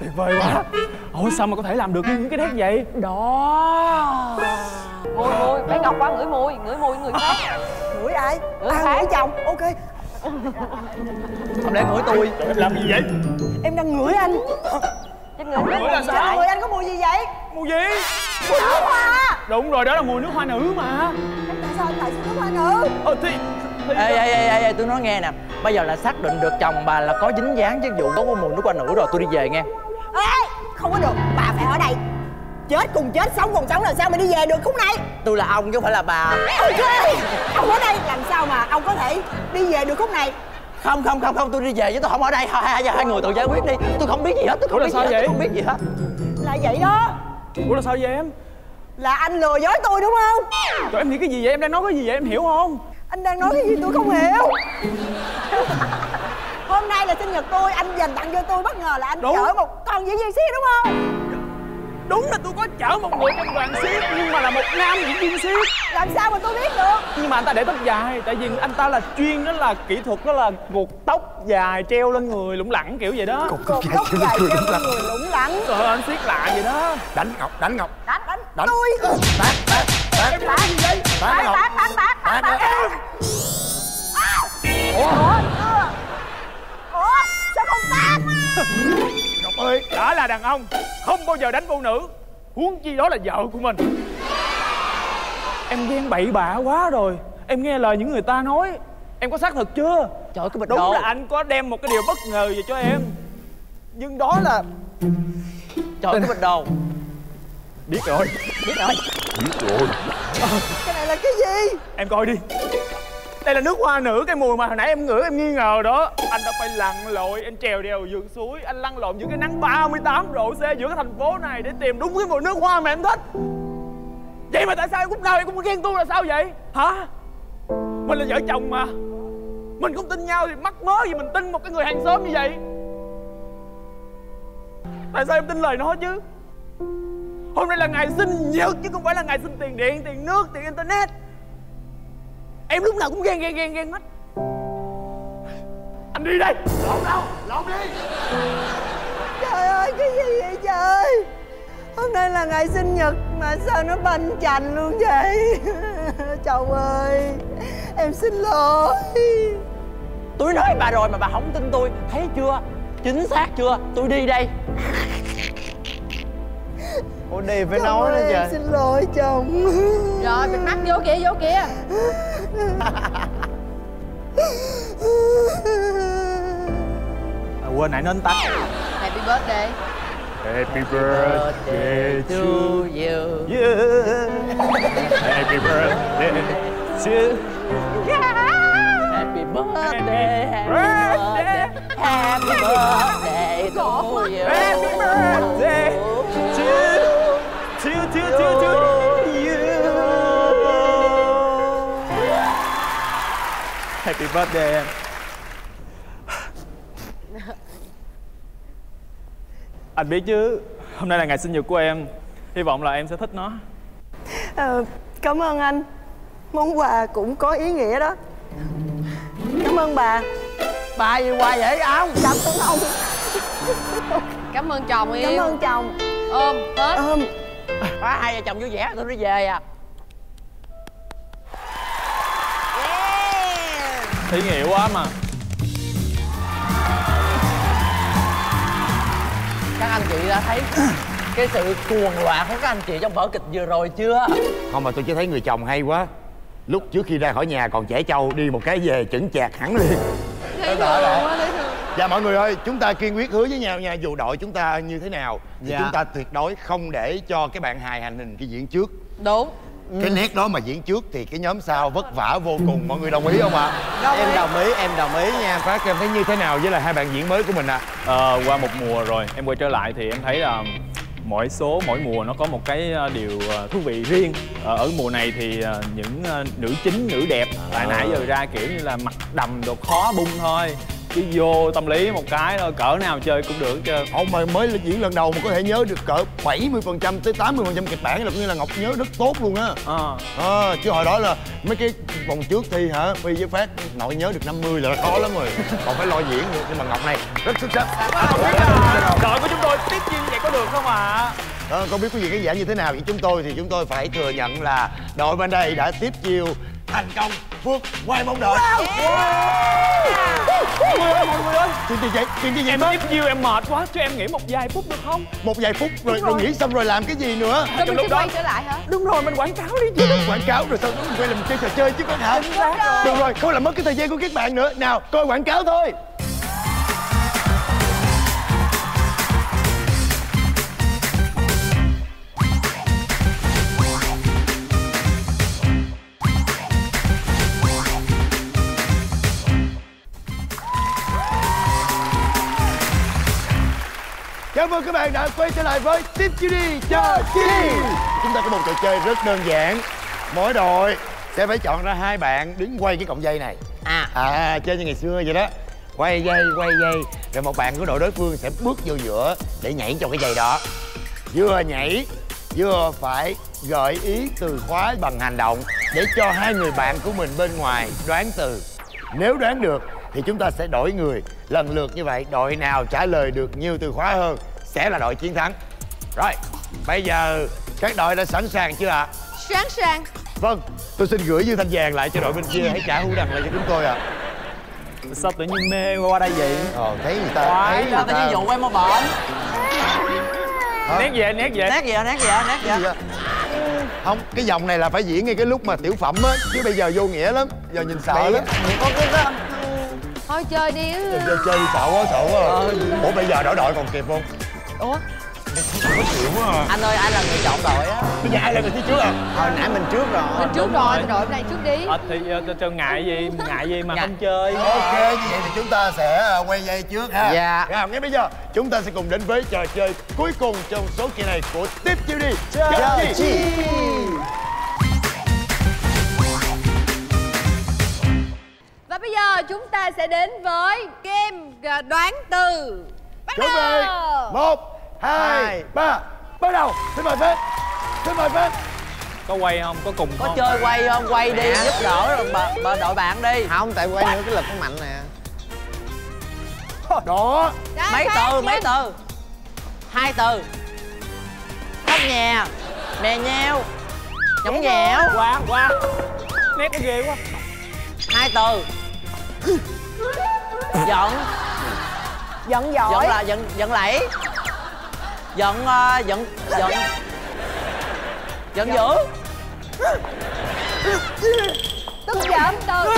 Tuyệt vời quá. Ủa sao mà có thể làm được những cái nét vậy? Đó. Mùi mùi bé ngọc qua ngửi mùi ngửi mùi người khác. Ngửi ai? Ngửi à ngửi chồng. Ok. Ông đang ngửi tôi? Em làm gì vậy? Em đang ngửi anh. Chết người Ngửi là sao? người anh có mùi gì vậy? Mùi gì? Mùi nước hoa. Đúng rồi đó là mùi nước hoa nữ mà. Tại sao anh lại xin nước hoa nữ? Ờ thì Ê, ê, ê, ê, ê, tôi nói nghe nè. Bây giờ là xác định được chồng bà là có dính dáng với vụ có mùi nước qua nữ rồi Tôi đi về nghe. Ê không có được. Bà phải ở đây. Chết cùng chết sống cùng sống làm sao mà đi về được khúc này? Tôi là ông chứ không phải là bà. Ok ông ở đây làm sao mà ông có thể đi về được khúc này? Không, không, không, không, tôi đi về chứ tôi không ở đây. Hai, hai, hai người tự giải quyết đi. Tôi không biết gì hết, tôi không Ủa là biết gì sao hết, vậy? tôi không biết gì hết. Là vậy đó. Ủa là sao vậy em? Là anh lừa dối tôi đúng không? Trời em nghĩ cái gì vậy? Em đang nói cái gì vậy? Em hiểu không anh đang nói cái gì tôi không hiểu. Hôm nay là sinh nhật tôi anh dành tặng cho tôi bất ngờ là anh Đúng. chở một con diễn viên xiếc đúng không? Đúng là tôi có chở một người trong đoàn xiếc nhưng mà là một nam diễn viên xiếc làm sao mà tôi biết được? Nhưng mà anh ta để tóc dài tại vì anh ta là chuyên đó là kỹ thuật đó là gột tóc dài treo lên người lủng lẳng kiểu vậy đó. Cột tóc dài treo lên người lủng lẳng. Trời ơi anh xiếc lạ vậy đó. Đánh ngọc đánh ngọc. Đánh đánh. Đánh. tôi. Đánh. Đánh đánh tát Ngọc tát tát tát tát tát Ủa? Ủa sao không tát Ngọc ơi đã là đàn ông không bao giờ đánh phụ nữ. Huống chi đó là vợ của mình. Em ghen bậy bạ quá rồi. Em nghe lời những người ta nói. Em có xác thực chưa? Trời ơi, cái bịch đúng đồ là anh có đem một cái điều bất ngờ về cho em. Nhưng đó là trời ơi, cái bịch đồ biết rồi biết rồi. Cái này là cái gì? Em coi đi. Đây là nước hoa nữ cái mùi mà hồi nãy em ngửi em nghi ngờ đó. Anh đã phải lặn lội anh trèo đèo vượt suối anh lăn lộn giữa cái nắng 38 độ c giữa cái thành phố này để tìm đúng cái mùi nước hoa mà em thích. Vậy mà tại sao em lúc nào em cũng ghen tuông là sao vậy? Hả? Mình là vợ chồng mà. Mình không tin nhau thì mắc mớ gì mình tin một cái người hàng xóm như vậy? Tại sao em tin lời nó chứ hôm nay là ngày sinh nhật chứ không phải là ngày sinh tiền điện tiền nước tiền internet. Em lúc nào cũng ghen ghen ghen ghen hết. Anh đi đây. Lộn đâu Lộn đi. Trời ơi cái gì vậy trời? Hôm nay là ngày sinh nhật mà sao nó banh chành luôn vậy? Chồng ơi em xin lỗi. Tôi nói bà rồi mà bà không tin tôi thấy chưa? Chính xác chưa? Tôi đi đây Ủa đi phải nói nữa trời. xin lỗi chồng. Rồi bịt mắt vô kìa vô kìa. À, quên nãy nên tắt. Happy birthday. Happy birthday to you. You Happy birthday to happy birthday happy birthday. birthday happy birthday. to you. Happy birthday to to to to to you Happy birthday em. Anh biết chứ Hôm nay là ngày sinh nhật của em. Hy vọng là em sẽ thích nó. Ờ, cảm ơn anh. Món quà cũng có ý nghĩa đó. Cảm ơn bà. Bà gì qua vậy? Không cảm ơn ông. Cảm ơn chồng yêu cảm ơn chồng. Ôm hết. Ôm Quá hai vợ chồng vui vẻ tôi đi về à. Ý nghĩa quá mà. Các anh chị đã thấy cái sự cuồng loạn của các anh chị trong vở kịch vừa rồi chưa? Không mà tôi chỉ thấy người chồng hay quá. Lúc trước khi ra khỏi nhà còn trẻ trâu Đi một cái về chững chạc hẳn liền. Thấy thương quá thấy thương Dạ mọi người ơi, chúng ta kiên quyết hứa với nhau nha Dù đội chúng ta như thế nào Thì Dạ. chúng ta tuyệt đối không để cho cái bạn hài hành hình cái diễn trước. Đúng. Cái nét đó mà diễn trước thì cái nhóm sau vất vả vô cùng Mọi người đồng ý không ạ? Em đồng ý, em đồng ý nha. Phát em thấy như thế nào với là hai bạn diễn mới của mình ạ? Ờ, qua một mùa rồi em quay trở lại thì em thấy là mỗi số mỗi mùa nó có một cái ờ, điều ờ, thú vị riêng. Ờ, ở mùa này thì những nữ chính nữ đẹp tại nãy giờ ra kiểu như là mặt đầm đồ khó bung thôi chứ vô tâm lý một cái thôi cỡ nào chơi cũng được trơn Ông mà mới diễn lần đầu mà có thể nhớ được cỡ 70% tới 80% kịch bản là cũng như là Ngọc nhớ rất tốt luôn á. Ờ. à, Chứ hồi đó là mấy cái vòng trước thi hả Phi với Phát nội nhớ được 50 là khó lắm rồi. Còn phải lo diễn nữa Nhưng mà Ngọc này rất xuất sắc. Đội của chúng tôi tiếp viên vậy có được không ạ? Ờ, không biết quý vị khán giả như thế nào với chúng tôi thì chúng tôi phải thừa nhận là đội bên đây đã tiếp chiêu thành công vượt ngoài mong đợi. Mọi người ơi chuyện gì vậy chuyện gì vậy em mất tiếp chiêu em mệt quá cho em nghỉ một vài phút được không? Một vài phút rồi, rồi nghỉ xong rồi làm cái gì nữa? Rồi trong mình lúc đó- quay trở lại hả? Đúng rồi mình quảng cáo đi chứ quảng cáo rồi sau đó mình quay làm chơi trò chơi chứ có hả? Được rồi không làm mất cái thời gian của các bạn nữa. Nào coi quảng cáo thôi Chào mừng các bạn đã quay trở lại với Tiếp Chi Đi Trò Chi Chúng ta có một trò chơi rất đơn giản. Mỗi đội sẽ phải chọn ra hai bạn đứng quay cái cọng dây này. À. À, chơi như ngày xưa vậy đó. Quay dây, quay dây Rồi một bạn của đội đối phương sẽ bước vô giữa để nhảy trong cái dây đó. Vừa nhảy, vừa phải gợi ý từ khóa bằng hành động Để cho hai người bạn của mình bên ngoài đoán từ. Nếu đoán được thì chúng ta sẽ đổi người Lần lượt như vậy, đội nào trả lời được nhiều từ khóa hơn Sẽ là đội chiến thắng. Rồi, bây giờ các đội đã sẵn sàng chưa ạ? sáng sang Vâng, tôi xin gửi Dương Thanh Vàng lại cho đội bên kia hãy trả hũ đằng lại cho chúng tôi ạ. Sao tự nhiên mê qua đây vậy? Ờ thấy người ta Rồi, thấy người tao ta. dụ em một bệnh nét về nét về Nét gì vậy, nét gì vậy, nét vậy? không cái dòng này là phải diễn ngay cái lúc mà tiểu phẩm á chứ bây giờ vô nghĩa lắm giờ nhìn sợ lắm. Có cái đó. Thôi chơi đi. Chơi chơi đi sợ quá sợ quá. Ờ. ủa bây giờ đổi đội còn kịp không ủa? Khó chịu quá à Anh ơi, ai là người chọn đội á? bây giờ ai là người thi trước à hồi nãy mình trước rồi. Mình trước đúng rồi rồi. đội này trước đi. Ờ thì ờ, tôi- ngại gì ngại gì mà Ngại. không chơi. Ok như vậy thì chúng ta sẽ ờ, quay dây trước ha. Dạ. Rồi, ngay bây giờ chúng ta sẽ cùng đến với trò chơi cuối cùng trong số kỳ này của tiếp chiêu đi. Chơi chi? và bây giờ chúng ta sẽ đến với game đoán từ. Bắt chuẩn bị. đầu. Một hai ba bắt đầu. Xin mời phết. Xin mời phết. Có quay không? Có cùng Có không? chơi quay không? Quay đi, giúp đỡ rồi bà, bà đội bạn đi. Không tại quay nữa cái lực nó mạnh nè. Đó. Mấy từ, mấy từ? Hai từ. Khóc nhè Mè nheo. Nhõng nhẽo quá quá nét nó ghê quá. Hai từ. Giận. Giận giỏi Giận là giận, giận lẫy Giận, ờ, giận, giận. Giận dữ. Tức giận từ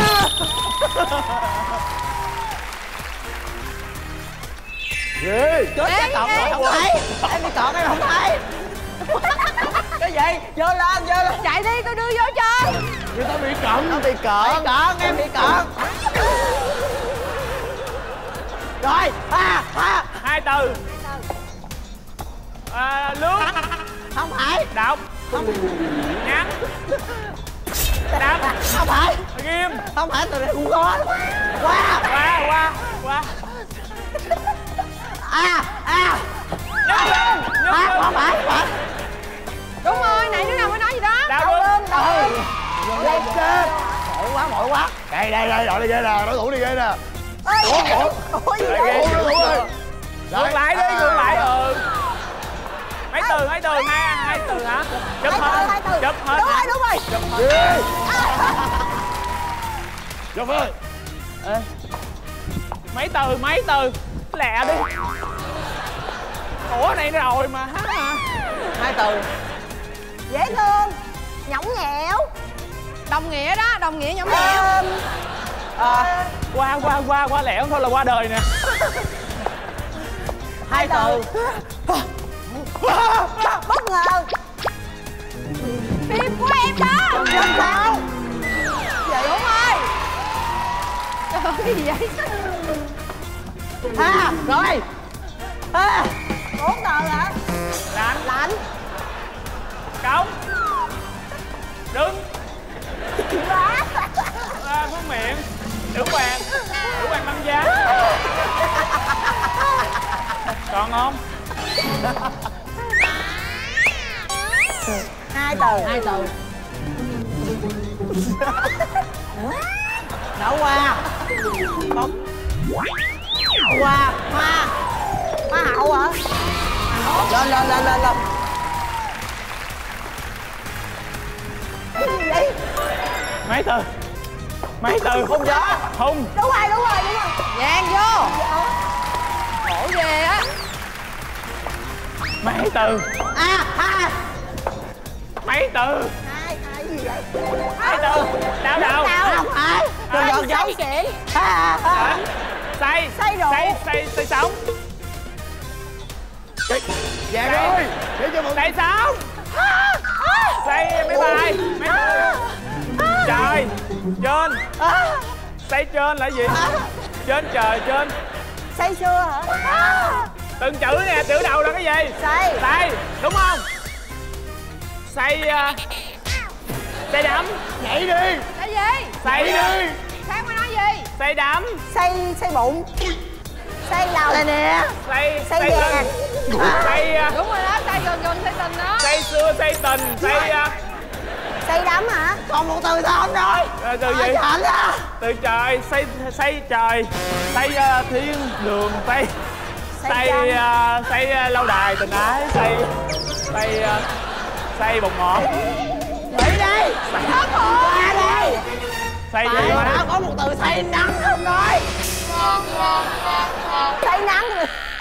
ghê Chết cọc ê. rồi, không thấy. Em đi cọt em không thấy. Cái gì? Vô lên, vô lên. Chạy đi tôi đưa vô cho người ta bị cận. Nó bị Bị cọt, em bị cọt Rồi, ha, ha hai từ à, lướt. Không phải, đọc. Ngắn đập không phải. Ghim. Không phải, từ này cũng khó. Qua, qua qua qua à, à. Nhấc lên. Nhấc À, không lên. phải, không phải. Đúng rồi này đứa nào mới nói gì đó? Đau lưng lên chết Mỏi quá, mỏi quá. Đây đây đây đội đi ghê nè đối thủ đi ghê nè. Ủa, ủa, ủa gì Lại vậy? ngược lại đi ngược lại. Ừ mấy từ mấy từ hai hai từ hả? Chấm hết. chấm hết Đúng rồi, đúng rồi. Chấm hết. Ghê Chọc ơi mấy từ mấy từ. Lẹ đi. Ủa này rồi mà hả? Hai từ. Dễ thương. Nhõng nhẽo. Đồng nghĩa đó đồng nghĩa nhõng nhẽo. À, qua qua qua qua lẹ không thôi là qua đời nè. Hai từ bất ngờ phim của em đó làm sao vậy đúng rồi trời ơi cái gì vậy À, rồi à, bốn tờ hả lạnh lạnh cống đứng à, phương miệng tử hoàng tử hoàng băng giá còn không hai từ. Hai từ. Đậu qua Không Qua Hoa. Hoa. Hậu hả? Lên lên lên lên lên. Mấy từ? Mấy từ? Không gió hùng đúng rồi đúng rồi đúng rồi. Vàng vô. Khổ ghê á. Mấy từ? À ha mấy từ? Hai hai gì vậy mấy từ đau đầu Không phải Đừng À, giọt giống say say Say rượu. say say say sống. Vàng ơi để cho mọi say sống. Say máy bay trời trên. Say trên là gì? Trên trời trên. Say sưa hả? Từng chữ nè chữ đầu là cái gì? Say. Say đúng không say uh, say đắm nhảy đi. Cái gì? Say đi. Sáng mới nói gì? Say đắm say say bụng. Say đầu Đây nè. Say Say say vàng. say uh, đúng rồi đó say gần gần say tình đó. say xưa say tình say uh, say đắm hả? Còn một từ thôi không rồi ờ, từ gì? từ trời say say trời. Say uh, thiên đường say. Say say uh, say uh, lâu đài tình ái say say uh, say bột ngọt. Nghĩ đi. Qua đi. Say Tại gì mà sao có một từ say nắng không nói? Say nắng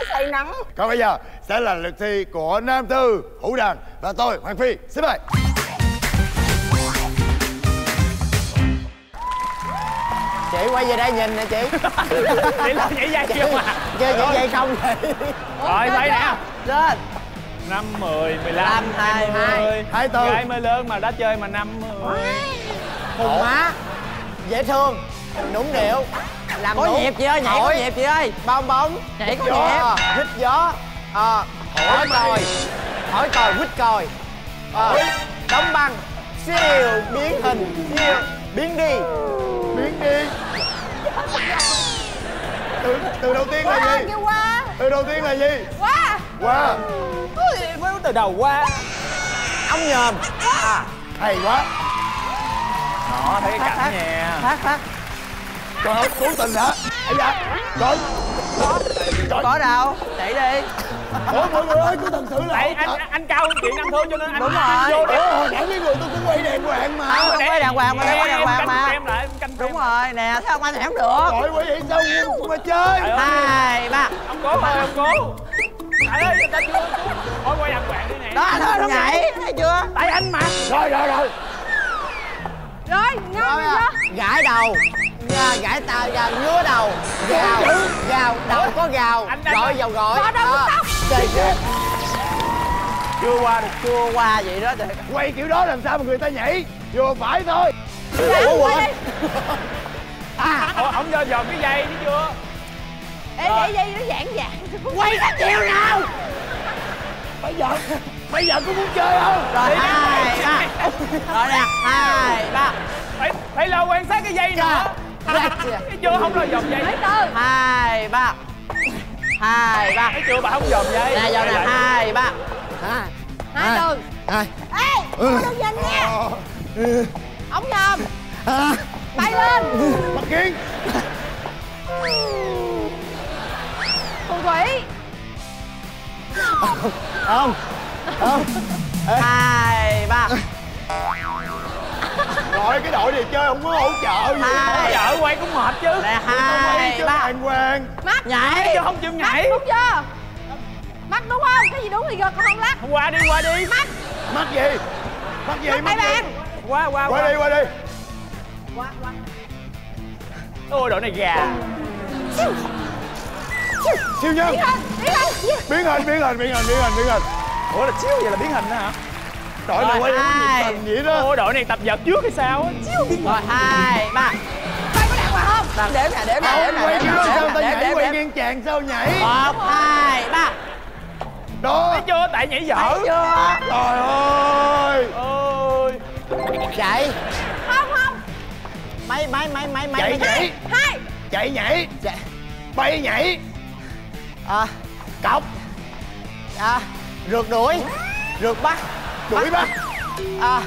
say nắng. Còn bây giờ sẽ là lượt thi của Nam Thư, Hữu Đàn và tôi, Hoàng Phi. Xin mời. chị quay về đây nhìn nè chị. Vậy là nhảy dây chưa mà. Chơi vậy vậy không vậy? Rồi thấy nè. Lên năm mười mười lăm hai, mươi. hai. Từ. Gái mới lớn mà đã chơi mà năm mươi hùng má. Dễ thương. Nũng nịu. Làm Có nhịp chị ơi, nhảy có nhịp chị ơi? Bong bóng. Nhảy có nhịp. hít gió. À, hỏi còi. Hỏi còi hít còi. À, đóng băng. Siêu biến hình. Siêu. Biến đi. Biến đi. Từ, từ đầu tiên là gì? Từ đầu tiên là gì? qua Qua. Mới từ đầu qua ống nhòm à, Hay quá. Đó thấy cái cảnh nè Phát phát Trời ơi, cố tình hả? Ây da. Trời. Trời. Có đâu Chạy đi Ủa, mọi người ơi, tôi thật sự là... Tại anh anh cao hơn chị năm thôi cho nên anh Đúng anh rồi. vô Ủa, hồi nãy mấy người tôi cũng quay đàng hoàng mà. Không, không quay đàng hoàng mà, quay đàng hoàng mà. em lại canh Đúng rồi nè Sao không anh thèm được Trời quay vậy sao mà chơi? Hai ba ông cố ơi ông cố Trời ơi người ta chưa Thôi quay đàng hoàng đi nè. Đó thôi không nhảy. Thấy chưa? Tại anh mà. Rồi, rồi, rồi. rồi ngon rồi đó. gãi đầu. Gà- gãi tao và ngứa đầu. Gào gào đầu có gào. gọi vào gọi Gõ đâu Đó. tóc. Trời ơi. Chưa qua được chưa qua vậy đó trời. Quay kiểu đó làm sao mà người ta nhảy? Vừa phải thôi. Ủa, quên. Ủa, ông vô dòm cái dây thấy chưa ê vậy vậy nó giãn giãn. Quay ra chiều nào? Bây giờ, bây giờ có muốn chơi không? Rồi hai ba. Rồi nè Hai ba. Phải phải lo quan sát cái dây nữa. thấy chưa không lo dòm dây. Lấy từ Hai ba. Hai ba. Thấy chưa bà không dòm dây. Nè giờ nè Hai ba. À, hai từ à, ê đừng nhìn nha. Ống nhòm à, bay lên. Bắt kiến. Thủy không không Hai ba. Rồi cái đội này chơi không có hỗ trợ gì. Hai. Vợ quay cũng mệt chứ. Quay hai ba. đàng hoàng. mắt Nhảy chứ không chịu nhảy. Đúng chưa? Mắt đúng không? Cái gì đúng thì gật không lắc. Qua đi qua đi. Mắt. Mắt gì? Mắt gì? mắt Mắt gì? qua qua Qua đi, qua đi. ôi đội này gà Siêu nhân. Biến hình, biến hình, biến hình, biến hình, biến hình. ủa là chiếu vậy là biến hình đó hả Đội này quay tình vậy đó. ô đội này tập dợt trước hay sao á chiếu biến Rồi hai ba bay có đàng hoàng không Đếm nè đếm nè đếm nè quay đếm kiểu đó sao nè ta đếm nhảy, đếm quay đếm ngang chàng sao nhảy. Một hai ba Đó. thấy chưa tại nhảy dở Thấy chưa Trời ơi. ôi chạy không không máy máy máy máy máy Chạy nhảy. hai Chạy nhảy. chạy Bay nhảy. À, Cọc. à, rượt đuổi rượt bắt. Đuổi bắt. à,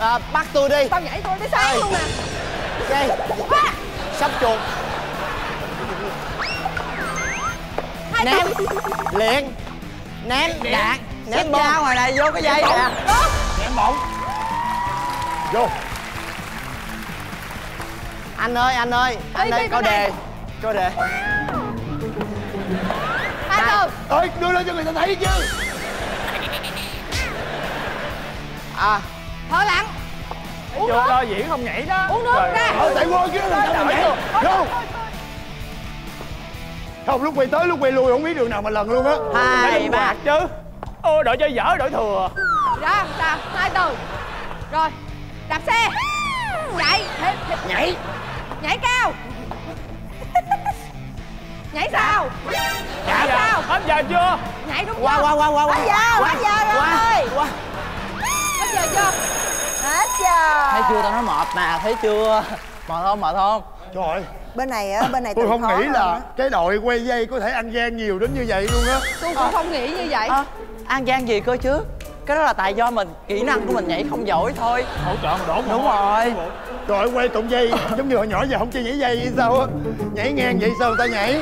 à, bắt tôi đi. Tao nhảy tôi tới sáng luôn nè ok sắp chuột. Hai ném. luyện ném. Đạn. Ném ra ngoài này vô cái dây nè. Ném bóng. Vô. anh ơi anh ơi. Anh Đi, ơi có đề. có đề. Hai từ Ơi, đưa lên cho người ta thấy chứ. à thở lặng thấy chưa lo diễn không nhảy đó uống nước Trời ra ơi. Ờ, tại quên chứ làm sao mà nhảy. Vô. Không, lúc quay tới, lúc quay lui không biết đường nào mà lần luôn á. Hai ba chứ ô đội chơi dở đội thừa ra làm sao hai từ rồi đạp xe thêm. Nhảy. nhảy cao nhảy sao? Dạ, nhảy sao? hết giờ chưa? Nhảy đúng qua chưa? qua qua qua qua. Hết giờ hết giờ rồi. qua qua. Hết giờ chưa? Hết giờ. Thấy chưa? Tao nói mệt nè Thấy chưa? Mệt không? Mệt không? Trời. Ơi, bên này á bên này tôi không nghĩ là á. cái đội quay dây có thể ăn gian nhiều đến như vậy luôn á. tôi cũng không nghĩ như vậy. Ờ, An Giang gì cơ chứ? Cái đó là tại do mình Kỹ năng của mình nhảy không giỏi thôi. Hỗ trợ mà đổ Đúng rồi Trời ơi, quay tụng dây giống như hồi nhỏ giờ không chơi nhảy dây vậy sao á. Nhảy ngang vậy sao người ta nhảy.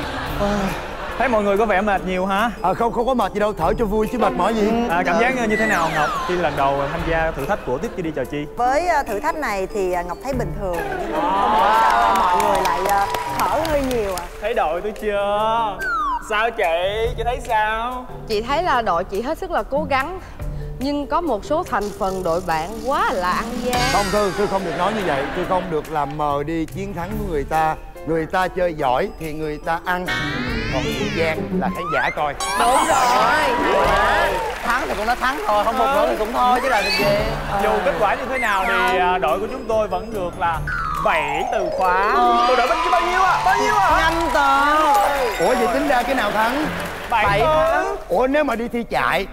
thấy mọi người có vẻ mệt nhiều hả? À, không không có mệt gì đâu thở cho vui chứ mệt mỏi gì. À, cảm giác như thế nào ngọc khi lần đầu tham gia thử thách của tiếp chi đi chờ chi? Với ờ, thử thách này thì ờ, ngọc thấy bình thường nhưng không hiểu sao mọi người lại thở hơi nhiều à. Thấy đội tôi chưa? Sao chị? Chị thấy sao? Chị thấy là đội chị hết sức là cố gắng nhưng có một số thành phần đội bạn quá là ăn gian. Không thư thư không được nói như vậy. Thư không được làm mờ đi chiến thắng của người ta. Người ta chơi giỏi thì người ta ăn. Còn thời gian là khán giả coi. Đúng rồi. Thắng thì cũng đã thắng thôi không phục nữa thì cũng thôi chứ là được gì. Dù kết quả như thế nào thì à, đội của chúng tôi vẫn được là 7 từ khóa. Tôi đội bên kia bao nhiêu à bao nhiêu à nhanh tờ. Ủa vậy tính ra cái nào thắng? Bảy từ ủa nếu mà đi thi chạy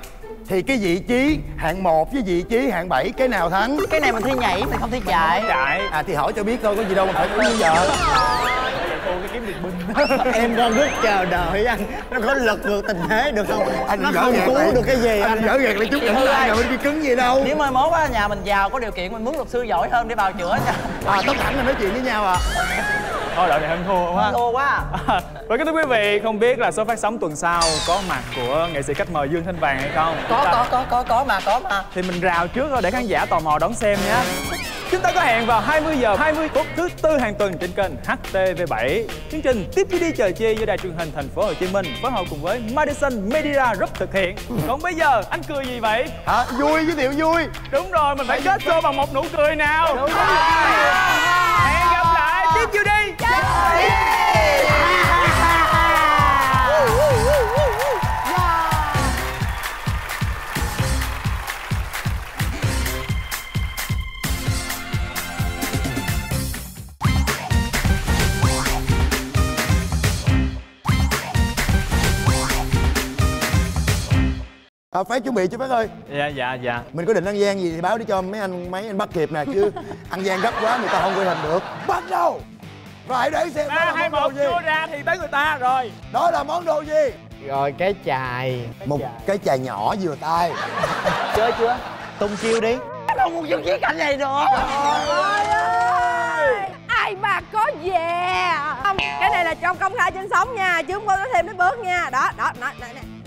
thì cái vị trí hạng 1 với vị trí hạng 7 cái nào thắng? Cái này mình thi nhảy mình không thi chạy. Chạy. À thì hỏi cho biết thôi có gì đâu mà phải như vợ cô cái kiếm được binh em đang rất chờ đợi anh. Nó có lật ngược tình thế được không? Anh nó gỡ không gạt cứu lại. được cái gì anh anh. gỡ gạt lại chút đừng lại rồi bên kia cứng gì đâu. Nếu mai mốt á nhà mình giàu có điều kiện mình mướn luật sư giỏi hơn để bào chữa nha. À tóc thẳng là nói chuyện với nhau à thôi đội này hơn thua quá thua quá Và kính thưa quý vị, không biết là số phát sóng tuần sau có mặt của nghệ sĩ khách mời Dương Thanh Vàng hay không? có có có có có mà có mà Thì mình rào trước thôi để khán giả tò mò đón xem nhé. Chúng ta có hẹn vào 20 giờ 20 phút thứ tư hàng tuần trên kênh HTV7. Chương trình Tiếp Chi Đi Chờ Chi do Đài truyền hình Thành phố Hồ Chí Minh phối hợp cùng với Madison Media Group thực hiện. Còn bây giờ anh cười gì vậy? hả vui giới thiệu vui Đúng rồi, mình phải kết show bằng một nụ cười nào. Đúng rồi. Lại Tiếp Chi Đi. À, phát chuẩn bị chứ phát ơi. Dạ dạ dạ. mình có định ăn gian gì thì báo để cho mấy anh mấy anh bắt kịp nè chứ ăn gian gấp quá người ta không quay hình được. Bắt đầu. Rồi hãy để xem ba là hai một chưa ra thì tới người ta rồi. Đó là món đồ gì? Rồi cái chài. Một cái chài nhỏ vừa tay. Chơi chưa? Tung chiêu đi. Không muốn chứng kiến cảnh này nữa. Ai mà có về? Không cái này là trong công khai trên sóng nha chứ không có thêm nói bớt nha. Đó đó nói nè nè